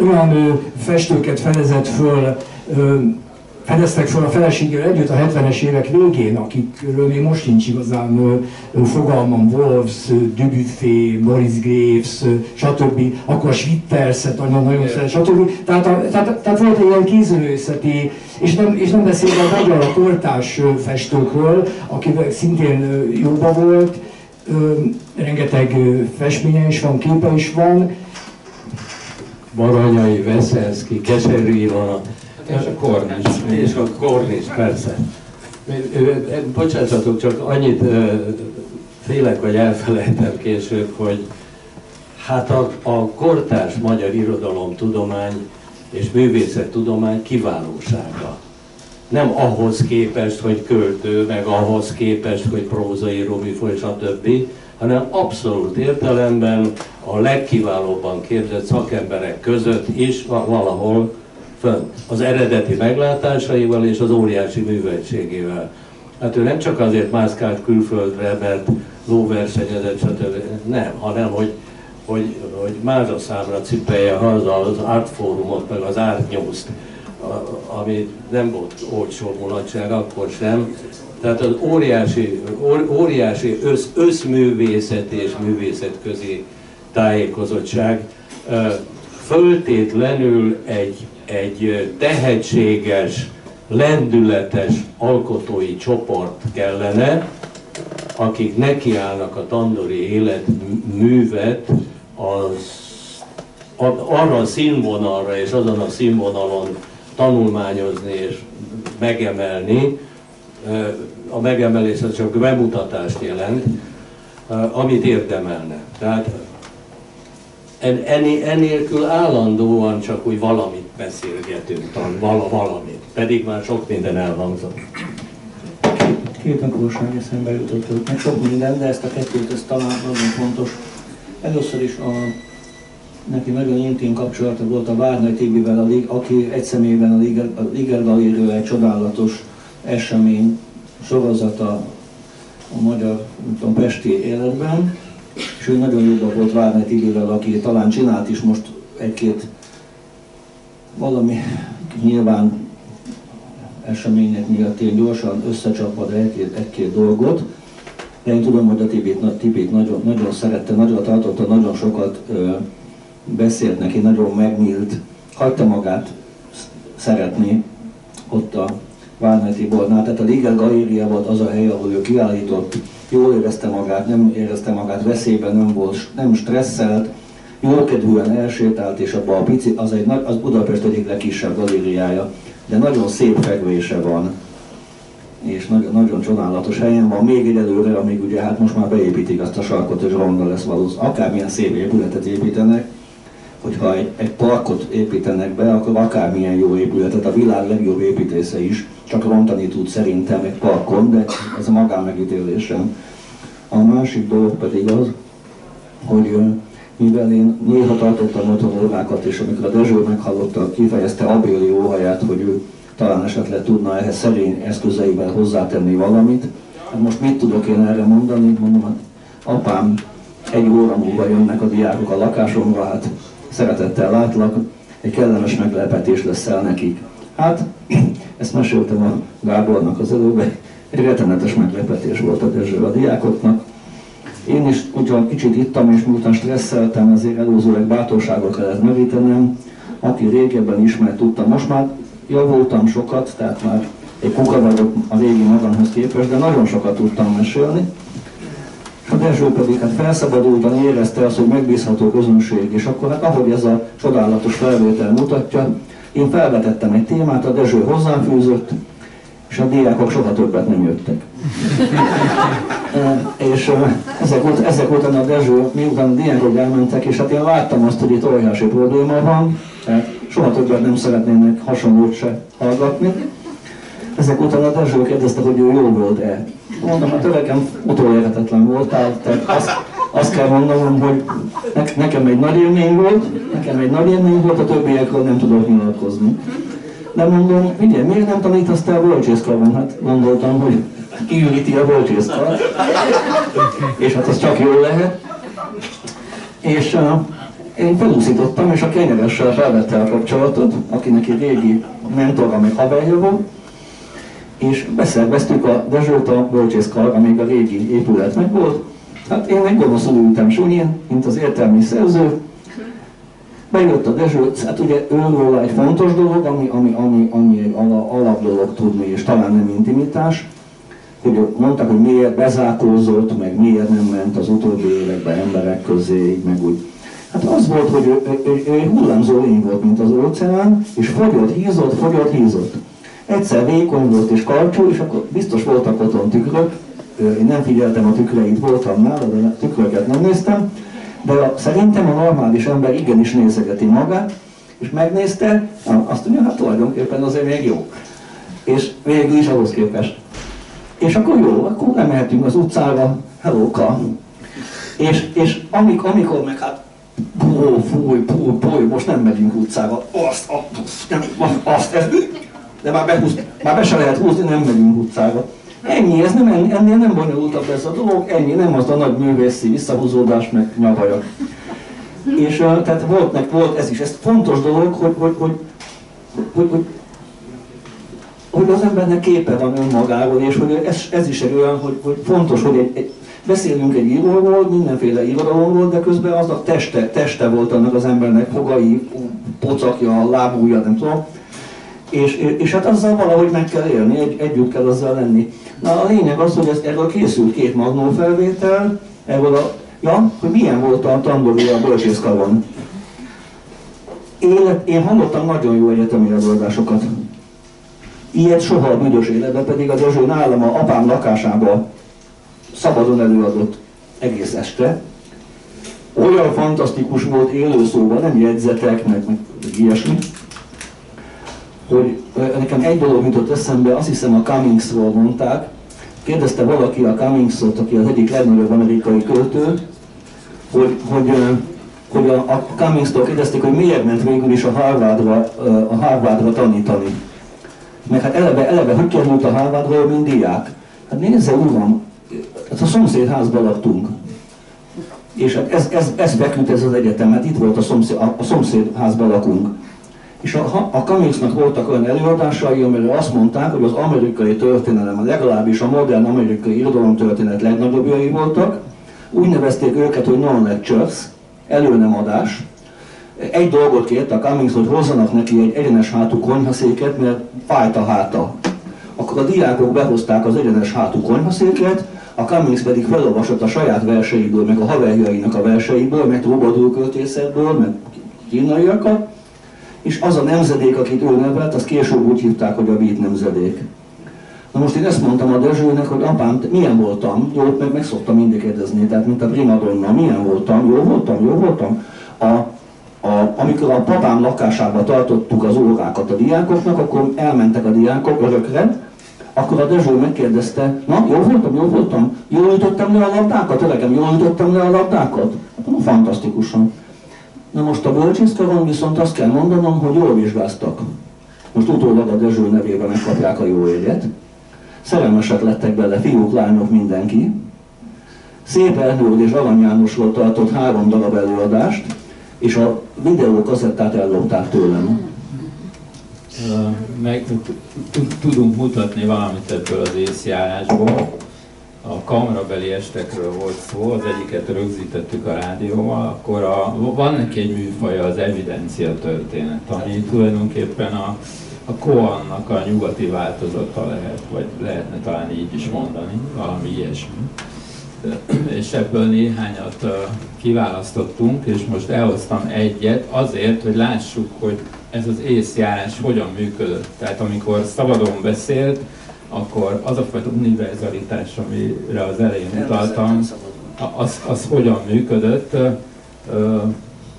Olyan festőket fedezett föl, fedeztek fel a feleségével együtt a 70-es évek végén, akikről még most nincs igazán fogalmam, Wolves, Dubuffet, Morris Graves, stb. Akkor a Schwitterset nagyon, nagyon szeret, stb. Tehát, a, tehát, tehát volt egy ilyen kézművészeti, és nem, és nem beszélve a magyar a kortás festőkről, akivel szintén jóba volt, rengeteg festménye is van, képe is van. Baranyai, Veszelszki, Keserű Ilona, kornis. és a Kornis, persze. Bocsássatok, csak annyit félek, hogy elfelejtem később, hogy hát a, a kortárs magyar irodalomtudomány és művészettudomány kiválósága. Nem ahhoz képest, hogy költő, meg ahhoz képest, hogy prózaíró, műfaj, stb., hanem abszolút értelemben a legkiválóbban képzett szakemberek között is valahol fönt. Az eredeti meglátásaival és az óriási műveltségével. Hát ő nem csak azért mászkált külföldre, mert lóversenyezett, stb. Nem, hanem hogy, hogy, hogy mázsa számra cipelje haza az Artfórumot, meg az Art ami nem volt olcsó mulatság, akkor sem. Tehát az óriási, óriási össz, összművészet és művészet közé tájékozottság föltétlenül egy, egy tehetséges, lendületes alkotói csoport kellene, akik nekiállnak a tandori életművet az, arra a színvonalra és azon a színvonalon tanulmányozni és megemelni, a megemelés az csak bemutatást jelent, amit érdemelne. Tehát ennélkül állandóan csak úgy valamit beszélgetünk, vala, valamit, pedig már sok minden elhangzott. Két apróság eszembe jutott, meg sok minden, de ezt a kettőt, ez talán nagyon fontos. Először is a, neki nagyon intim kapcsolata volt a Várnai Tibivel, aki egy személyben a Liger, a Liger egy csodálatos esemény sorozata a magyar, tudom, pesti életben, és ő nagyon jobban volt Várnai Tibivel, aki talán csinált is most egy-két valami nyilván események miatt én gyorsan összecsapad egy-két, egy-két dolgot, de én tudom, hogy a Tibét, Tibét nagyon, nagyon szerette, nagyon tartotta, nagyon sokat ö, beszélt neki, nagyon megnyílt, hagyta magát szeretni ott a Várnai Tibornál. Tehát a Liger Galéria volt az a hely, ahol ő kiállított, jól érezte magát, nem érezte magát veszélyben, nem volt, nem stresszelt, jól kedvűen elsétált, és abban a pici, az, egy, az Budapest egyik legkisebb galériája, de nagyon szép fekvése van, és nagyon, nagyon csodálatos helyen van, még egy előre, amíg ugye hát most már beépítik azt a sarkot, és ronda lesz valószínűleg. Akármilyen szép épületet építenek, hogyha egy, egy parkot építenek be, akkor akármilyen jó épületet, a világ legjobb építésze is csak rontani tud szerintem egy parkon, de ez a magán megítélésem. A másik dolog pedig az, hogy mivel én néha tartottam otthon órákat, és amikor a Dezső meghallotta, kifejezte abéli óhaját, hogy ő talán esetleg tudna ehhez szerény eszközeivel hozzátenni valamit. Hát most mit tudok én erre mondani? Mondom, hát apám, egy óra múlva jönnek a diákok a lakásomra, hát szeretettel látlak, egy kellemes meglepetés lesz el nekik. Hát, ezt meséltem a Gábornak az előbb, egy rettenetes meglepetés volt a Dezső a diákoknak. Én is ugyan kicsit ittam, és miután stresszeltem, ezért előzőleg bátorságot kellett merítenem. Aki régebben ismert, tudta. Most már javultam sokat, tehát már egy kuka vagyok a régi magamhoz képest, de nagyon sokat tudtam mesélni. És a Dezső pedig hát felszabadultan érezte azt, hogy megbízható közönség, és akkor hát ahogy ez a csodálatos felvétel mutatja, én felvetettem egy témát, a Dezső hozzáfűzött, és a diákok soha többet nem jöttek. *laughs* e, és e, ezek, ut- ezek után a Dezső, miután diákok elmentek, és hát én láttam azt, hogy itt óriási probléma van, tehát soha többet nem szeretnének hasonlót se hallgatni. Ezek után a Dezső kérdezte, hogy ő jó volt-e. Mondom, hát öregem utolérhetetlen voltál, tehát azt, azt kell mondanom, hogy ne, nekem egy nagy élmény volt, nekem egy nagy élmény volt, a többiekről nem tudok nyilatkozni. De mondom, ugye, miért nem tanítasz te a bölcsészkarban? Hát gondoltam, hogy kiüríti a bölcsészkar. És hát az csak jól lehet. És uh, én felúszítottam, és a kenyeressel felvette a kapcsolatot, akinek egy régi mentora, meg haverja volt, és beszerveztük a Dezsőt a bölcsészkar, amíg a régi épület meg volt. Hát én egy gonoszul ültem sunyin, mint az értelmi szerző, Bejött a Dezső, hát ugye őről egy fontos dolog, ami, ami, ami, ami egy alap dolog tudni, és talán nem intimitás, hogy mondták, hogy miért bezákózott, meg miért nem ment az utóbbi években emberek közé, meg úgy. Hát az volt, hogy ő, ő, ő, ő hullámzó lény volt, mint az óceán, és fogyott, hízott, fogyott, hízott. Egyszer vékony volt és karcsú, és akkor biztos voltak otthon tükrök, én nem figyeltem a tükreit, voltam nála, de tükröket nem néztem, de a, szerintem a normális ember igenis nézegeti magát, És megnézte, azt mondja, hát tulajdonképpen azért még jó. És végül is ahhoz képest. És akkor jó, akkor nem mehetünk az utcára, hellóka. És, és amik, amikor meg hát Ó, fúj, fúj, fúj, most nem megyünk utcára. Azt, azt, nem, azt, ez, de már, behúz, már be se lehet húzni, nem megyünk utcára. Ennyi, ez nem, ennél nem bonyolultabb ez a dolog, ennyi, nem az a nagy művészi visszahúzódás, meg nyavajak. És tehát volt, meg volt ez is, ez fontos dolog, hogy, hogy, hogy, hogy, hogy, hogy az embernek képe van önmagáról, és hogy ez, ez is egy olyan, hogy, hogy fontos, hogy egy, egy, beszélünk egy íróról, mindenféle irodalomról, de közben az a teste, teste volt annak az embernek, fogai, pocakja, lábúja, nem tudom. És, és hát azzal valahogy meg kell élni, egy, együtt kell azzal lenni. Na a lényeg az, hogy ez, erről készült két magnó felvétel, erről a, ja, hogy milyen volt a Tandori a bölcsészkaron. Én, én hallottam nagyon jó egyetemi előadásokat. Ilyet soha a büdös életben, pedig a Dezső nálam a apám lakásába szabadon előadott egész este. Olyan fantasztikus volt élőszóban, nem jegyzetek, meg, meg ilyesmi, hogy nekem egy dolog jutott eszembe, azt hiszem a Cummingsról mondták, kérdezte valaki a Cummingsot, aki az egyik legnagyobb amerikai költő, hogy, hogy, hogy a, a Cummings-tól kérdezték, hogy miért ment végül is a Harvardra, a Harvardra tanítani. Meg hát eleve, eleve hogy került a Harvardra, mint diák? Hát nézze, uram, hát a szomszédházban laktunk. És hát ez, ez, ez bekült ez az egyetem, hát itt volt a, szomszéd, a, a szomszédházban lakunk. És a, a Cummings-nak voltak olyan előadásai, amire azt mondták, hogy az amerikai történelem, legalábbis a modern amerikai irodalomtörténet legnagyobbjai voltak. Úgy nevezték őket, hogy non-lectures, előnemadás. Egy dolgot kért a Cummings, hogy hozzanak neki egy egyenes hátú konyhaszéket, mert fájt a háta. Akkor a diákok behozták az egyenes hátú konyhaszéket, a Cummings pedig felolvasott a saját verseiből, meg a haverjainak a verseiből, meg troubadour meg kínaiakat, és az a nemzedék, akit ő nevelt, azt később úgy hívták, hogy a beat nemzedék. Na most én ezt mondtam a Dezsőnek, hogy apám, milyen voltam, jó, meg, meg szoktam mindig kérdezni, tehát mint a primadonna, milyen voltam, jó voltam, jó voltam. A, a, amikor a papám lakásába tartottuk az órákat a diákoknak, akkor elmentek a diákok örökre, akkor a Dezső megkérdezte, na, jó voltam, jó voltam, jól ütöttem le a labdákat, öregem, jól ütöttem le a labdákat? Hát, fantasztikusan. Na most a bölcsészkaron viszont azt kell mondanom, hogy jól vizsgáztak. Most utólag a Dezső nevében megkapják a jó jegyet. Szerelmesek lettek bele, fiúk, lányok, mindenki. Szép Ernő és Arany Jánosról tartott három darab előadást, és a videó kazettát ellopták tőlem. Meg tudunk mutatni valamit ebből az észjárásból a kamerabeli estekről volt szó, az egyiket rögzítettük a rádióval, akkor a, van neki egy műfaja, az evidencia történet, ami tulajdonképpen a, a Koannak a nyugati változata lehet, vagy lehetne talán így is mondani, valami ilyesmi. És ebből néhányat kiválasztottunk, és most elhoztam egyet azért, hogy lássuk, hogy ez az észjárás hogyan működött. Tehát amikor szabadon beszélt, akkor az a fajta univerzalitás, amire az elején utaltam, az, az hogyan működött,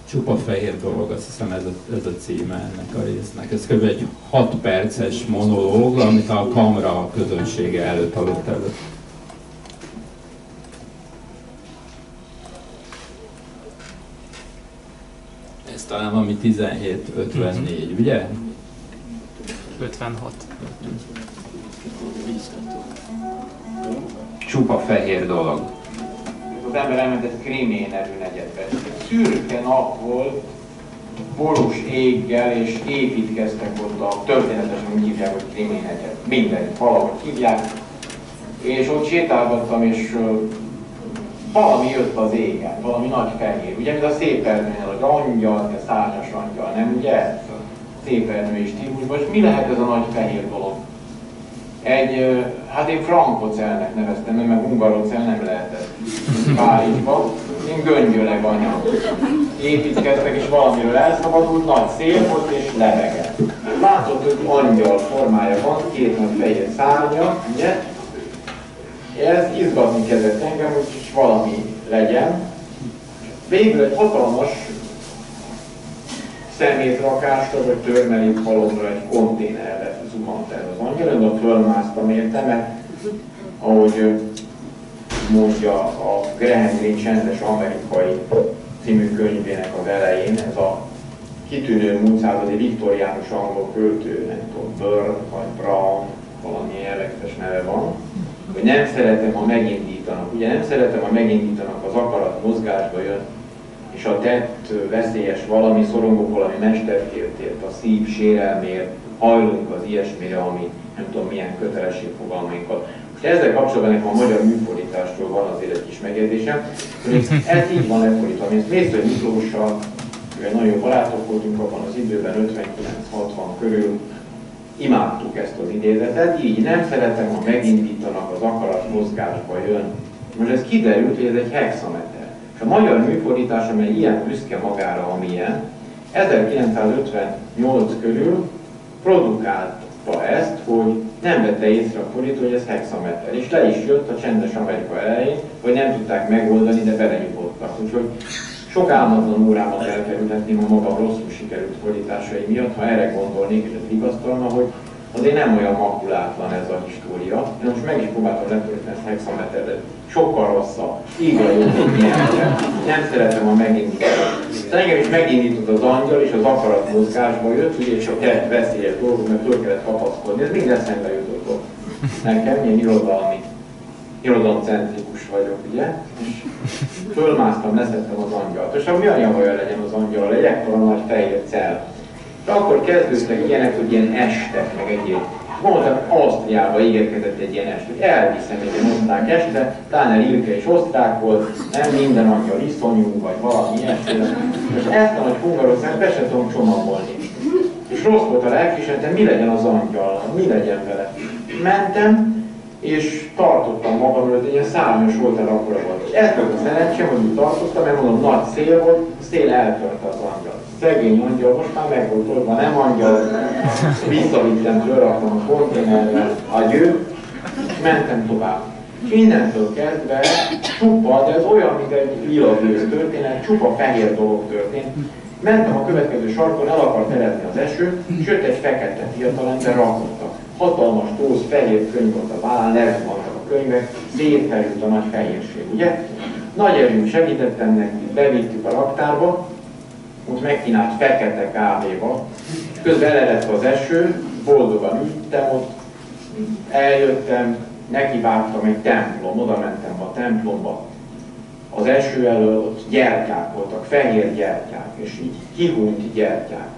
csupa fehér dolog, azt hiszem ez a, ez a címe ennek a résznek. Ez kb. egy 6 perces monológ, amit a kamera közönsége előtt adott előtt. Talán valami 17-54, ugye? 56 csupa fehér dolog. Az ember elmentett Krémé nevű negyedbe. Szürke nap volt, borús éggel, és építkeztek ott a történetesen úgy hívják, hogy Krémé negyed. Minden, valahogy hívják. És ott sétálgattam, és valami jött az égen, valami nagy fehér. Ugye, mint a szép erdőnél, hogy angyal, a szárnyas angyal, nem ugye? Szép erdői stílusban. És mi lehet ez a nagy fehér dolog? egy, hát én frankocelnek neveztem, mert hungarocel nem lehetett Párizsban. Én göngyöleg anyag. Építkeztek, és valamiről elszabadult, nagy szél volt, és levegett. Látszott, hogy angyal formája van, két nagy fehér szárnya, ugye? Ez izgatni kezdett engem, hogy valami legyen. Végül egy hatalmas szemétrakásra, vagy törmelékhalomra egy konténerre zuhant el az angyal, oda fölmásztam érte, mert ahogy mondja a Graham Greene csendes amerikai című könyvének az elején, ez a kitűnő múltszázadi viktoriánus angol költő, nem tudom, Burn vagy Brown, valami jellegzetes neve van, hogy nem szeretem, ha megindítanak. Ugye nem szeretem, ha megindítanak, az akarat mozgásba jön, és a tett veszélyes valami, szorongó valami mesterkértért, a szív sérelmért, hajlunk az ilyesmire, ami nem tudom milyen kötelességfogalmainkat. Most ezzel kapcsolatban nekem a magyar műfordításról van azért egy kis megjegyzésem, hogy ez így van lefordítva. Mi Mésző Miklóssal, nagyon barátok voltunk abban az időben, 59-60 körül, imádtuk ezt az idézetet, így nem szeretem, ha megindítanak, az akarat mozgásba jön. Most ez kiderült, hogy ez egy hexameter. És a magyar műfordítás, amely ilyen büszke magára, amilyen, 1958 körül produkálta ezt, hogy nem vette észre a fordító, hogy ez hexameter. És le is jött a csendes Amerika elején, hogy nem tudták megoldani, de belenyugodtak. Úgyhogy sok álmatlan órámat elkerülhetném a maga rosszul sikerült fordításai miatt, ha erre gondolnék, és ez vigasztalna, hogy azért nem olyan makulátlan ez a história. Én most meg is próbáltam lefordítani ezt hexameterre, sokkal rosszabb, így a Nem szeretem, ha megindítanak. Szóval engem is megindított az angyal, és az akarat mozgásba jött, ugye, és a kert veszélyes dolgok, mert föl kellett kapaszkodni. Ez mind eszembe jutott ott. Nekem ilyen irodalmi, irodalomcentrikus vagyok, ugye? És fölmásztam, leszettem az angyalt. És mi anyja legyen az angyal, egy ekkora nagy fehér cell. De akkor kezdődtek ilyenek, hogy ilyen estek, meg egyéb. Mondtam, Ausztriába ígérkezett egy ilyen est, hogy elviszem egy ilyen osztrák este, Táner Ilke is osztrák volt, nem minden angyal iszonyú, vagy valami ilyesmi. És ezt a nagy hungarország be se tudom csomagolni. És rossz volt a lelkismeretem, mi legyen az angyal, mi legyen vele. Mentem, és tartottam magam előtt, ilyen szárnyos volt el akkor volt. Volt a szerencsém, hogy úgy tartottam, mert mondom, nagy szél volt, a szél eltörte az angyal. Szegény angyal, most már meg volt oldva, nem angyal, visszavittem, fölraktam a konténerre, győ, és mentem tovább. És innentől kezdve csupa, de ez olyan, mint egy lila történet, csupa fehér dolog történt. Mentem a következő sarkon, el akart eredni az eső, és jött egy fekete fiatalember, rakottak hatalmas tóz fehér könyv volt a vállán, lezuhantak a könyvek, szétfelült a nagy fehérség, ugye? Nagy erőn segítettem neki, bevittük a raktárba, ott megkínált fekete kávéba, közben eledett az eső, boldogan ültem ott, eljöttem, nekivágtam egy templom, oda mentem a templomba, az eső elől ott gyertyák voltak, fehér gyertyák, és így kihúnyt gyertyák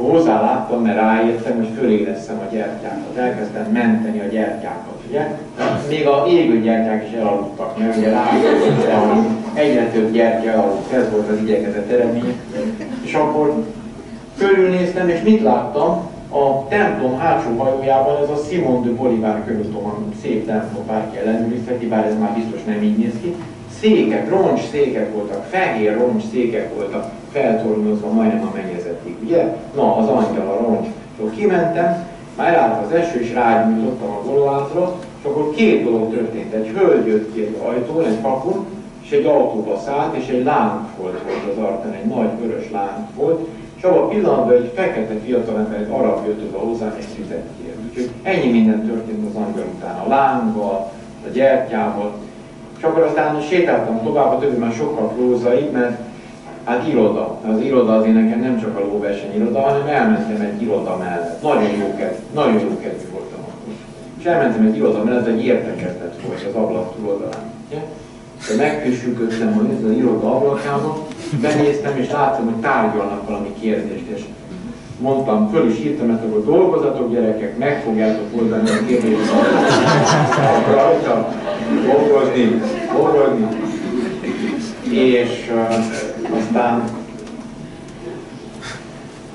hozzá láttam, mert ráértem, hogy föléleszem a gyertyákat. Elkezdtem menteni a gyertyákat, ugye? Még a égő gyertyák is elaludtak, mert ugye láttam, hogy egyre több gyertya elaludt, ez volt az igyekezett eredmény. És akkor körülnéztem, és mit láttam? A templom hátsó hajójában ez a Simon de Bolivar könyvtom, szép templom, bárki ellenőrizheti, bár ez már biztos nem így néz ki. Székek, roncs székek voltak, fehér roncs székek voltak, feltornozva majdnem a mennyezetig, ugye? Na, az angyal, a roncs. És akkor kimentem, már elállt az eső, és rágyújtottam a golóátra, és akkor két dolog történt. Egy hölgy jött ki egy ajtón, egy kapun, és egy autóba szállt, és egy lángfolt volt az arcán, egy nagy vörös láng volt, és abban a pillanatban egy fekete fiatalember, egy arab jött oda hozzám, és tüzet kért. Úgyhogy ennyi minden történt az angyal után, a lánggal, a gyertyával, és akkor aztán sétáltam tovább, a többi már sokkal prózai, mert Hát iroda. Az iroda azért nekem nem csak a lóverseny iroda, hanem elmentem egy iroda mellett. Nagyon jó kedv, nagyon jó kedvű voltam akkor. És elmentem egy iroda mellett, egy értekezlet volt az ablak túloldalán. De megküssülködtem hogy ez az iroda ablakába, benéztem és láttam, hogy tárgyalnak valami kérdést, és mondtam, föl is írtam, mert akkor dolgozatok gyerekek, meg fogjátok oldani a kérdést. Dolgozni, dolgozni. És uh, aztán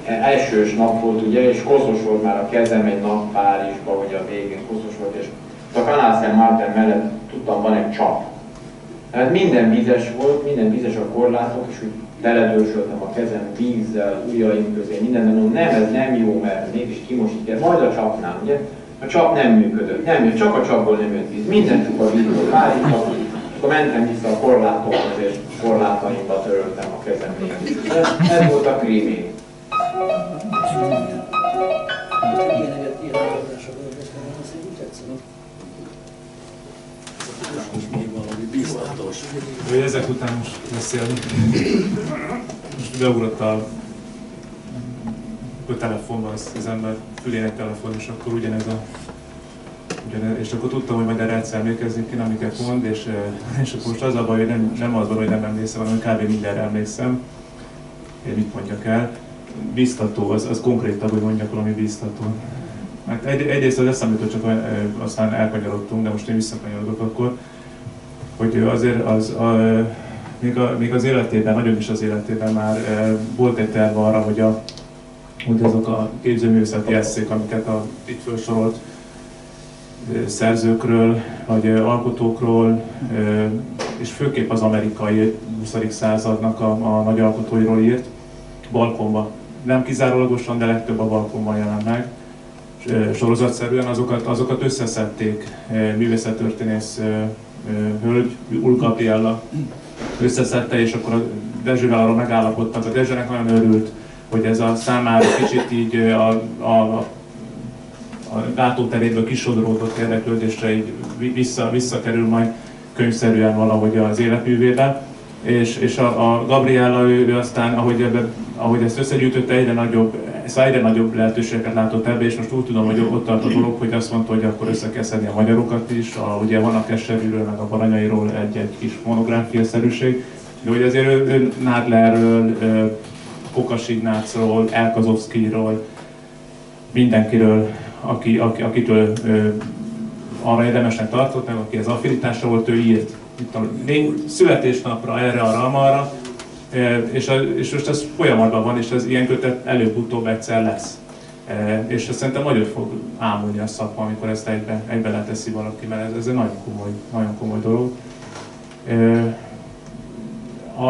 elsős nap volt, ugye, és koszos volt már a kezem egy nap Párizsba, hogy a végén koszos volt, és a Canal Saint Martin mellett tudtam, van egy csap. Tehát minden vizes volt, minden vizes a korlátok, és úgy teledősöltem a kezem vízzel, ujjaim közé, minden, de mondom, nem, ez nem jó, mert mégis kimosítja, majd a csapnál, ugye? A csap nem működött, nem jött, csak a csapból nem jött víz, minden csak a víz volt, akkor mentem vissza a korlátokhoz, és korlátaimba töröltem a kezem Ez, ez volt a még biztatos. Hogy ezek után most beszélni. Most beugrott a, a telefonban az, ember fülén egy telefon, és akkor ugyanez a ugyanez, és akkor tudtam, hogy majd erre egyszer emlékezni kéne, amiket mond, és, eh, és akkor most az a baj, hogy nem, nem az van, hogy nem emlékszem, hanem kb. mindenre emlékszem. Én mit mondjak el. Biztató, az, az konkrétabb, hogy mondjak valami biztató. Hát egy, egyrészt az eszembe csak eh, aztán elkanyarodtunk, de most én visszakanyarodok akkor hogy azért az, a, még, a, még az életében, nagyon is az életében már e, volt egy terv arra, hogy, a, hogy azok a képzőművészeti eszék, amiket a, itt felsorolt szerzőkről, vagy alkotókról, és főképp az amerikai 20. századnak a, a nagy alkotóiról írt, balkonba. Nem kizárólagosan, de legtöbb a balkonban jelent meg sorozatszerűen azokat, azokat összeszedték művészettörténész hölgy, Ul Gabriella összeszedte, és akkor a Dezsővel arról megállapodtak. A Dezsőnek nagyon örült, hogy ez a számára kicsit így a, a, a látóteréből kisodródott érdeklődésre így vissza, visszakerül majd könyvszerűen valahogy az életművébe. És, és a, a Gabriella, ő, ő aztán, ahogy, ebbe, ahogy ezt összegyűjtötte, egyre nagyobb, szóval egyre nagyobb lehetőségeket látott ebbe, és most úgy tudom, hogy ott tart a dolog, hogy azt mondta, hogy akkor össze kell szedni a magyarokat is, a, ugye van a Keserűről, meg a Baranyairól egy-egy kis monográfia-szerűség, de hogy azért ő, ő Nádlerről, Kokas Ignácról, Elkazovszkiról, mindenkiről, aki, aki, akitől arra érdemesnek meg aki az affinitása volt, ő írt itt a születésnapra, erre, arra, amarra, és, a, és most ez folyamatban van, és ez ilyen kötet előbb-utóbb egyszer lesz. És ezt szerintem nagyon fog ámulni a szakma, amikor ezt egybe, egybe leteszi valaki, mert ez, ez egy nagyon komoly, nagyon komoly dolog. A,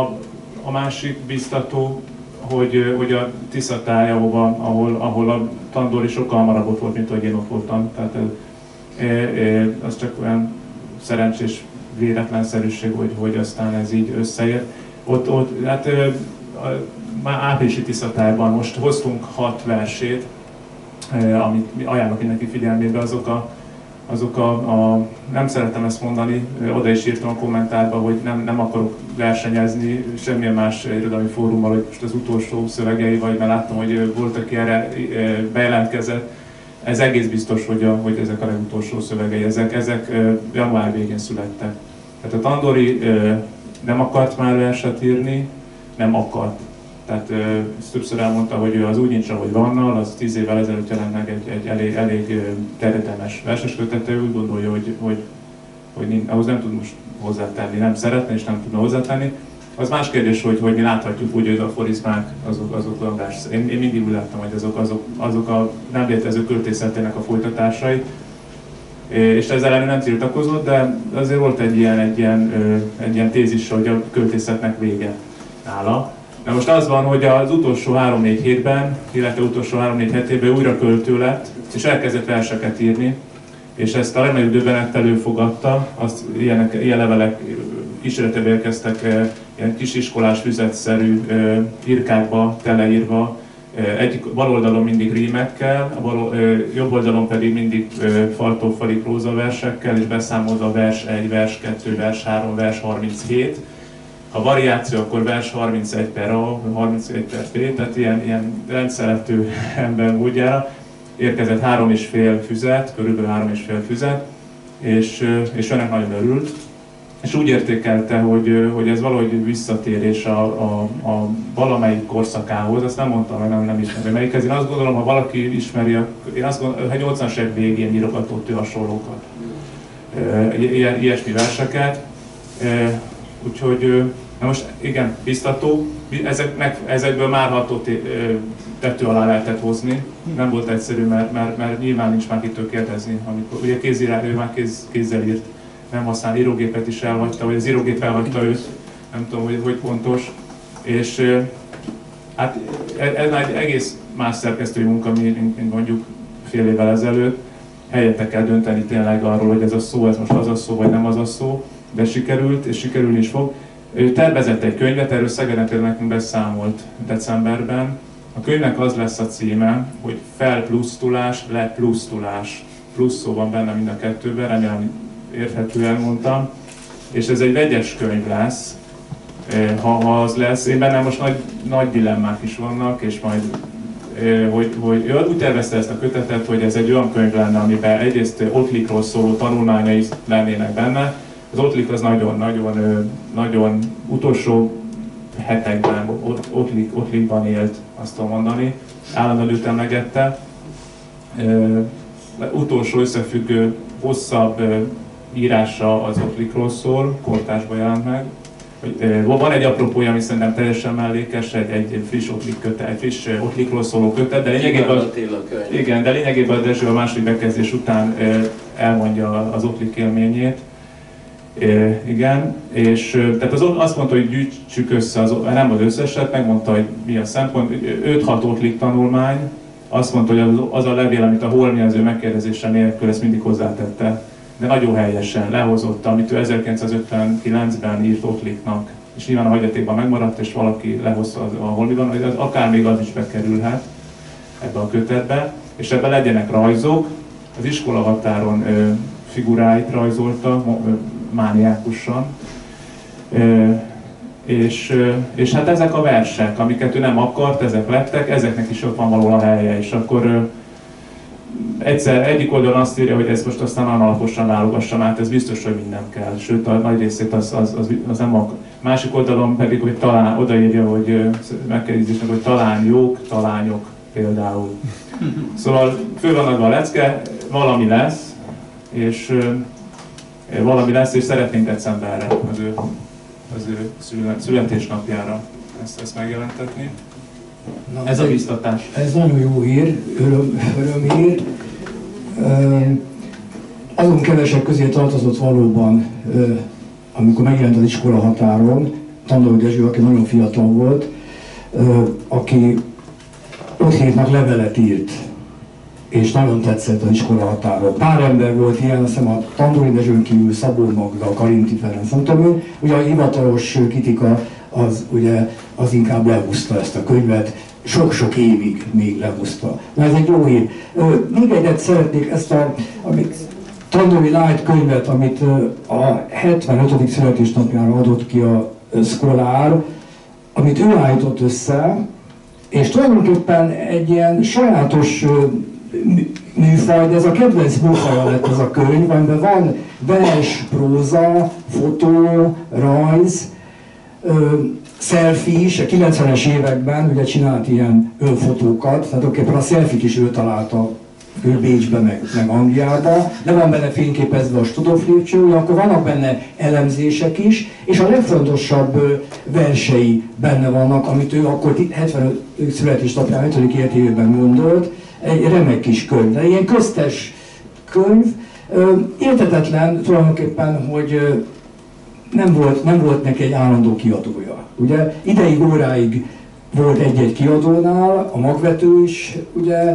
a másik biztató, hogy, hogy a Tiszatája, ahol, ahol, ahol a Tandori sokkal hamarabb ott volt, mint hogy én ott voltam. Tehát az csak olyan szerencsés véletlenszerűség, hogy, hogy aztán ez így összeér. Ott, ott hát már áprilisi tisztatárban most hoztunk hat versét, amit ajánlok mindenki figyelmébe, azok a, azok a, a, nem szeretem ezt mondani, oda is írtam a kommentárba, hogy nem, nem akarok versenyezni semmilyen más irodalmi fórummal, hogy most az utolsó szövegei, vagy mert láttam, hogy volt, aki erre bejelentkezett, ez egész biztos, hogy, a, hogy ezek a legutolsó szövegei, ezek, ezek január végén születtek. Tehát a Tandori nem akart már verset írni, nem akart. Tehát ezt többször elmondta, hogy ő az úgy nincs, ahogy vannal, az tíz évvel ezelőtt jelent meg egy, egy elég, elég terjedelmes verses kötete, úgy gondolja, hogy, hogy, hogy ahhoz nem tud most hozzátenni, nem szeretne és nem tudna hozzátenni. Az más kérdés, hogy, hogy mi láthatjuk úgy, hogy a forizmák azok, azok vers. Én, én mindig úgy láttam, hogy azok, azok, azok a nem létező költészetének a folytatásai, és ezzel ellen nem tiltakozott, de azért volt egy ilyen, egy ilyen, egy ilyen tézis, hogy a költészetnek vége nála. De most az van, hogy az utolsó 3-4 hétben, illetve utolsó 3-4 hetében újra költő lett, és elkezdett verseket írni, és ezt a legnagyobb döbbenet előfogadta, azt ilyenek, ilyen levelek kísérletebe érkeztek, ilyen kisiskolás füzetszerű írkákba teleírva, egyik bal oldalon mindig rímekkel, a bal, jobb oldalon pedig mindig faltó fali prózaversekkel, és beszámolva vers 1, vers 2, vers 3, vers 37. Ha variáció, akkor vers 31 per A, 31 per B, tehát ilyen, ilyen rendszerető *laughs* ember módjára érkezett három és fél füzet, körülbelül három és fél füzet, és, és önnek nagyon örült, és úgy értékelte, hogy, hogy ez valahogy visszatérés a, a, a valamelyik korszakához, azt nem mondtam, mert nem, nem ismeri melyikhez. Én azt gondolom, ha valaki ismeri, én azt gondolom, hogy 80-as évek végén írogatott ő hasonlókat, ilyen, ilyesmi verseket. Úgyhogy, na most igen, biztató, ezeknek, ezekből már hatott tető alá lehetett hozni. Nem volt egyszerű, mert, mert, mert nyilván nincs már kitől kérdezni, amikor ugye kézírá, ő már kéz, kézzel írt nem használ írógépet is elhagyta, vagy az írógép elhagyta őt, nem tudom, hogy, hogy pontos. És hát e, ez egy egész más szerkesztői munka, mint, mint mondjuk fél évvel ezelőtt. Helyette kell dönteni tényleg arról, hogy ez a szó, ez most az a szó, vagy nem az a szó, de sikerült, és sikerülni is fog. Ő tervezett egy könyvet, erről Szegeden nekünk beszámolt decemberben, A könyvnek az lesz a címe, hogy felplusztulás, leplusztulás. Plusz szó van benne mind a kettőben, remélem érthetően mondtam. És ez egy vegyes könyv lesz, ha, ha az lesz. Én bennem most nagy, nagy dilemmák is vannak, és majd hogy, hogy ő úgy tervezte ezt a kötetet, hogy ez egy olyan könyv lenne, amiben egyrészt Ottlikról szóló tanulmányai lennének benne. Az Ottlik az nagyon-nagyon nagyon utolsó hetekben Ottlik, Ottlikban élt, azt tudom mondani, állandóan őt emlegette. Utolsó összefüggő, hosszabb írása az Ottlikról szól, kortásban jelent meg. Van egy apropója, ami szerintem teljesen mellékes, egy, egy friss Ottlik kötet, egy friss Ottlikról szóló kötet, de lényegében, igen, de lényegében a Dezső a második bekezdés után elmondja az Ottlik élményét. É, igen, és tehát az, azt mondta, hogy gyűjtsük össze, az, nem az összeset, megmondta, hogy mi a szempont, 5-6 Ottlik tanulmány, azt mondta, hogy az, az a levél, amit a Holmi az megkérdezése nélkül ezt mindig hozzátette, de nagyon helyesen lehozott, amit ő 1959-ben írt Ottliknak, és nyilván a hagyatékban megmaradt, és valaki lehozta az, a Holmiban, hogy az, akár még az is bekerülhet ebbe a kötetbe, és ebben legyenek rajzok, az iskola határon figuráit rajzolta, mániákusan. És, és hát ezek a versek, amiket ő nem akart, ezek lettek, ezeknek is ott van való a helye, és akkor egyszer egyik oldalon azt írja, hogy ezt most aztán olyan alaposan válogassam át, ez biztos, hogy minden kell, sőt a nagy részét az, az, az, az nem akar. Másik oldalon pedig, hogy talán odaírja, hogy megkérdezésnek, hogy talán jók, talányok például. Szóval fő van adva a lecke, valami lesz, és valami lesz, és szeretnénk decemberre az ő, az ő születésnapjára ezt, ezt megjelentetni. Na, ez a biztatás. Ez nagyon jó hír, öröm, örömhír. Azon kevesek közé tartozott valóban, amikor megjelent az iskola határon, Tandor Dezső, aki nagyon fiatal volt, aki ott levelet írt és nagyon tetszett az iskola határon. Pár ember volt ilyen, azt hiszem a Tandori Dezsőn kívül Szabó Magda, Karinti Ferenc, nem tudom én. Ugye a hivatalos kritika az, ugye, az inkább lehúzta ezt a könyvet, sok-sok évig még lehúzta. Na ez egy jó hír. Még egyet szeretnék ezt a, amit Tandori Light könyvet, amit a 75. születésnapjára adott ki a Szkolár, amit ő állított össze, és tulajdonképpen egy ilyen sajátos műfaj, de ez a kedvenc műfaja lett ez a könyv, amiben van vers, próza, fotó, rajz, selfie is, a 90-es években ugye csinált ilyen önfotókat, tehát tulajdonképpen a selfie is ő találta ő Bécsbe, meg, meg Angliába, de van benne fényképezve a Studov lépcső, akkor vannak benne elemzések is, és a legfontosabb versei benne vannak, amit ő akkor 75 születésnapján 7. életében mondott, egy remek kis könyv, de ilyen köztes könyv, értetetlen tulajdonképpen, hogy nem volt, nem volt neki egy állandó kiadója. Ugye ideig, óráig volt egy-egy kiadónál, a magvető is ugye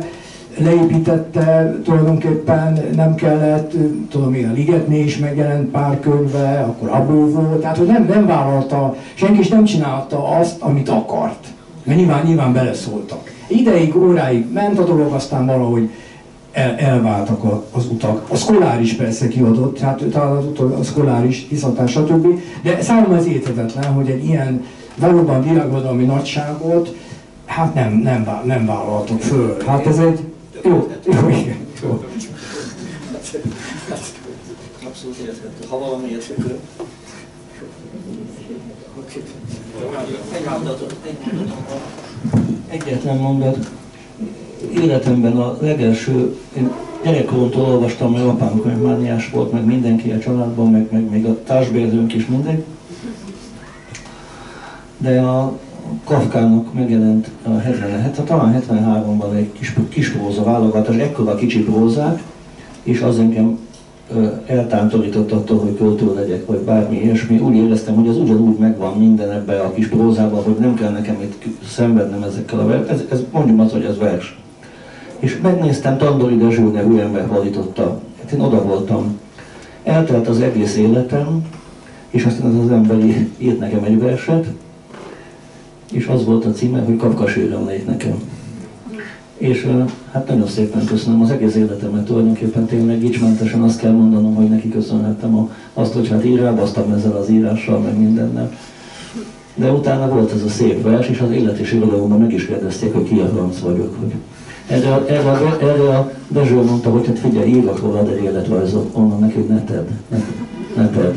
leépítette, tulajdonképpen nem kellett, tudom én, a Ligetné is megjelent pár könyve, akkor abó volt, tehát hogy nem, nem vállalta, senki is nem csinálta azt, amit akart. Mert nyilván, nyilván beleszóltak. Ideig, óráig ment a dolog, aztán valahogy el, elváltak a, az utak. A szkolár is persze kiadott, hát utol, a szkolár is, tisztatás, stb. De számomra ez érthetetlen, hogy egy ilyen valóban világvadalmi nagyságot hát nem, nem, nem vállaltok föl. Hát ez egy... Jó, jó, igen. Jó. Abszolút érthető. Ha valami érthető. Egy mondatot, egy mondatot. Egyetlen mondat. Életemben a legelső, én gyerekkoromtól olvastam, mert apám könyvmániás volt, meg mindenki a családban, meg, meg még a társbérlőnk is mindegy. De a Kafkának megjelent a 70 hát talán 73-ban egy kis, kis próza válogatás, ekkora kicsi prózák, és az engem eltántorított attól, hogy költő legyek, vagy bármi ilyesmi. Úgy éreztem, hogy az ugyanúgy megvan minden ebbe a kis prózában, hogy nem kell nekem itt szenvednem ezekkel a vers. Ez, ez mondjam azt, hogy ez vers. És megnéztem, Tandori Dezső nevű ember valította. Hát én oda voltam. Eltelt az egész életem, és aztán az az ember írt nekem egy verset, és az volt a címe, hogy Kafka sérem nekem. És hát nagyon szépen köszönöm az egész életemet tulajdonképpen tényleg gicsmentesen azt kell mondanom, hogy neki köszönhettem a, azt, hogy hát így rábasztam ezzel az írással, meg mindennel. De utána volt ez a szép vers, és az élet és irodalomban meg is kérdezték, hogy ki a franc vagyok. Hogy erre, erre, a, erre a Dezső mondta, hogy hát figyelj, írok rólad egy életrajzot, onnan hogy ne tedd, ne, ne tedd,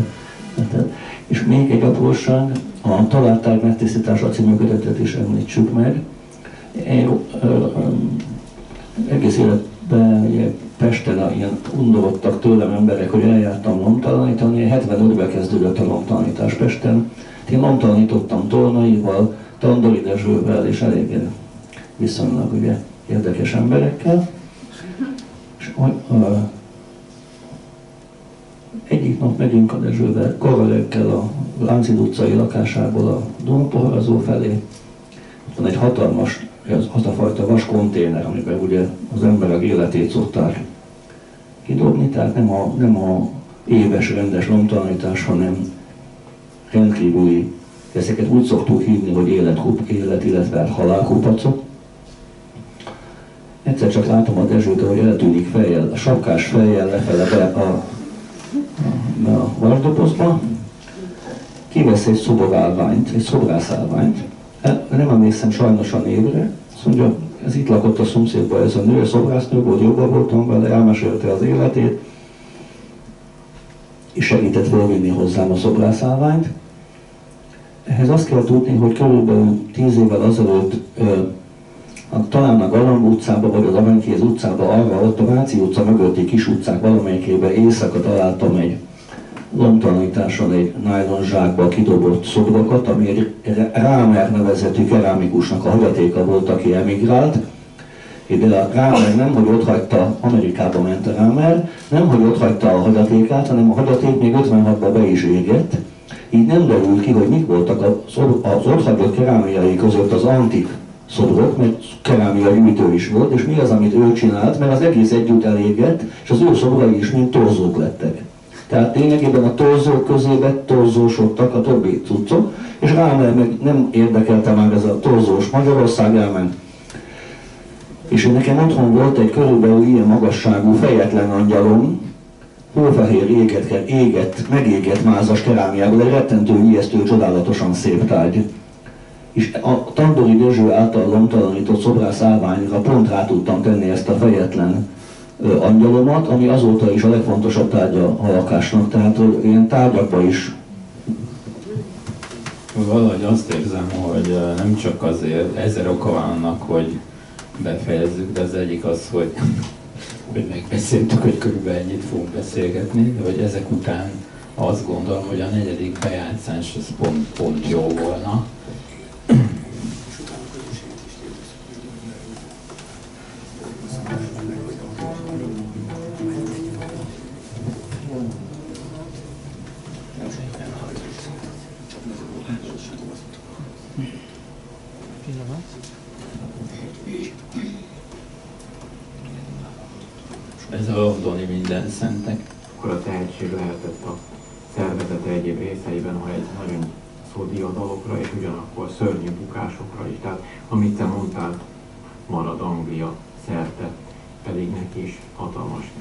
ne tedd. És még egy apróság, a Találtár megtisztítása című kötetet is említsük meg. Én ö, ö, egész életben Pesten ilyen undorodtak tőlem emberek, hogy eljártam lomtalanítani, 75-ben kezdődött a lomtalanítás Pesten. Én lomtalanítottam Tornaival, Tandori Dezsővel és elég viszonylag ugye, érdekes emberekkel. És, uh, egyik nap megyünk a Dezsővel, korreggel a Láncid utcai lakásából a Dompoharazó felé. Ott van egy hatalmas, az, az a fajta vas konténer, amiben ugye az emberek életét szokták kidobni, tehát nem a, nem a éves rendes lomtalanítás, hanem rendkívüli, ezeket úgy szoktuk hívni, hogy életkup, élet, illetve halálkupacok. Egyszer csak látom a Dezsőt, hogy eltűnik fejjel, a sapkás fejjel lefele be a, a, a vasdobozba, kivesz egy szoborálványt, egy szobrászálványt, e, nem emlékszem sajnos a névre, azt mondja, ez itt lakott a szomszédban ez a nő, a szobrásznő volt, jobban voltam vele, elmesélte az életét, és segített felvinni hozzám a szobrászálványt. Ehhez azt kell tudni, hogy körülbelül tíz évvel azelőtt a, talán a Galamb utcába, vagy az Aranykéz utcába, arra ott a Váci utca mögötti kis utcák valamelyikében éjszaka találtam egy lomtalanításon egy nylon zsákba kidobott szobrokat, ami egy Rámer nevezetű kerámikusnak a hagyatéka volt, aki emigrált. De a Rámer nem, hogy ott hagyta, Amerikába ment a Rámer, nem, hogy ott hagyta a hagyatékát, hanem a hagyaték még 56-ban be is égett. Így nem derül ki, hogy mik voltak az, az ott hagyott kerámiai között az antik szobrok, mert kerámia gyűjtő is volt, és mi az, amit ő csinált, mert az egész együtt elégett, és az ő szobrai is mind torzók lettek. Tehát lényegében a torzók közébe torzósodtak a többi cuccok, és Rámer meg nem érdekelte már ez a torzós Magyarország, elment. És én nekem otthon volt egy körülbelül ilyen magasságú fejetlen angyalom, hófehér éget, éget, megégett mázas kerámiából, egy rettentő, ijesztő, csodálatosan szép tárgy. És a Tandori Dezső által lomtalanított szobrász állványra pont rá tudtam tenni ezt a fejetlen angyalomat, ami azóta is a legfontosabb tárgya a lakásnak, tehát hogy ilyen tárgyakba is. Valahogy azt érzem, hogy nem csak azért, ezer oka van annak, hogy befejezzük, de az egyik az, hogy, *laughs* hogy megbeszéltük, hogy körülbelül ennyit fogunk beszélgetni, de hogy ezek után azt gondolom, hogy a negyedik bejátszás az pont, pont jó volna,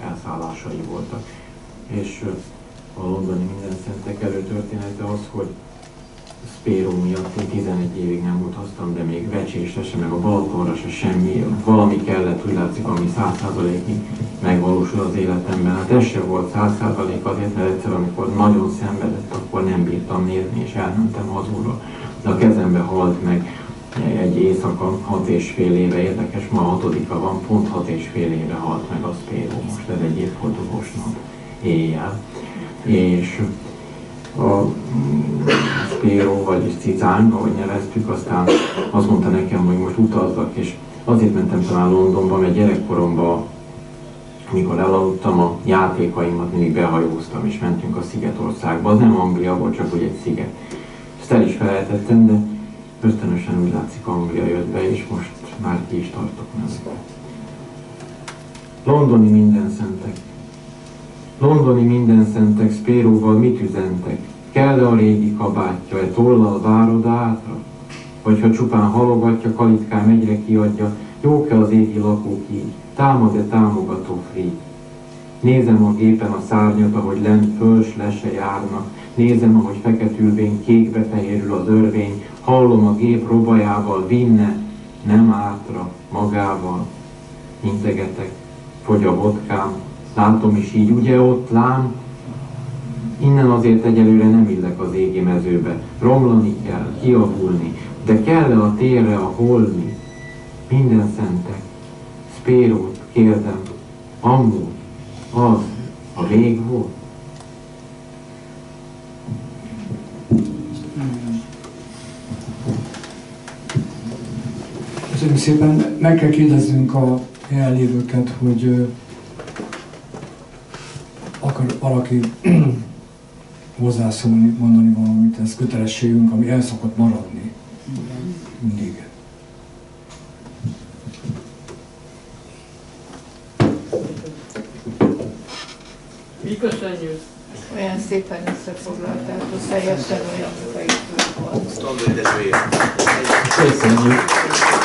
elszállásai voltak. És a londoni minden szentek előtörténete az, hogy Spéro miatt én 11 évig nem utaztam, de még vecsésre sem, meg a Balatonra se semmi, valami kellett, úgy látszik, ami 100%-ig megvalósul az életemben. Hát ez se volt 100% azért, mert egyszer, amikor nagyon szenvedett, akkor nem bírtam nézni, és elmentem hazúra. De a kezembe halt meg egy éjszaka, hat és fél éve, érdekes, ma hatodika van, pont hat és fél éve halt meg a Spéro, most ez egy évfordulós nap éjjel. És a Spiro, vagyis Cicánk, ahogy neveztük, aztán azt mondta nekem, hogy most utazzak, és azért mentem talán Londonba, mert gyerekkoromban, mikor elaludtam, a játékaimat mindig behajóztam, és mentünk a Szigetországba. Az nem Anglia volt, csak úgy egy sziget. Ezt el is felejtettem, de ösztönösen úgy látszik Anglia jött be, és most már ki is tartok meg. Londoni minden szentek. Londoni minden szentek Spéróval mit üzentek? kell a régi kabátja, egy tollal várod átra? Vagy ha csupán halogatja, kalitkám egyre kiadja, Jók-e az égi lakók így? Támad-e támogató fríg? Nézem a gépen a szárnyat, ahogy lent föls lese járnak. Nézem, ahogy feketülvén kékbe fehérül az örvény. Hallom a gép robajával, vinne, nem átra, magával. Integetek, fogy a vodkám, látom is így, ugye ott lám? Innen azért egyelőre nem illek az égi mezőbe. Romlani kell, kiavulni, de kell-e a térre a holmi? Minden szentek, Spérót kérdem, amúgy az a vég volt? Köszönjük szépen. Meg kell kérdeznünk a jelenlévőket, hogy ö, akar valaki *clears throat* hozzászólni, mondani valamit. Ez kötelességünk, ami el szokott maradni. Mindig. Mi köszönjük! Olyan szépen összefoglalták, hogy teljesen olyan fejtől volt. Tandori Dezsőért. Köszönjük!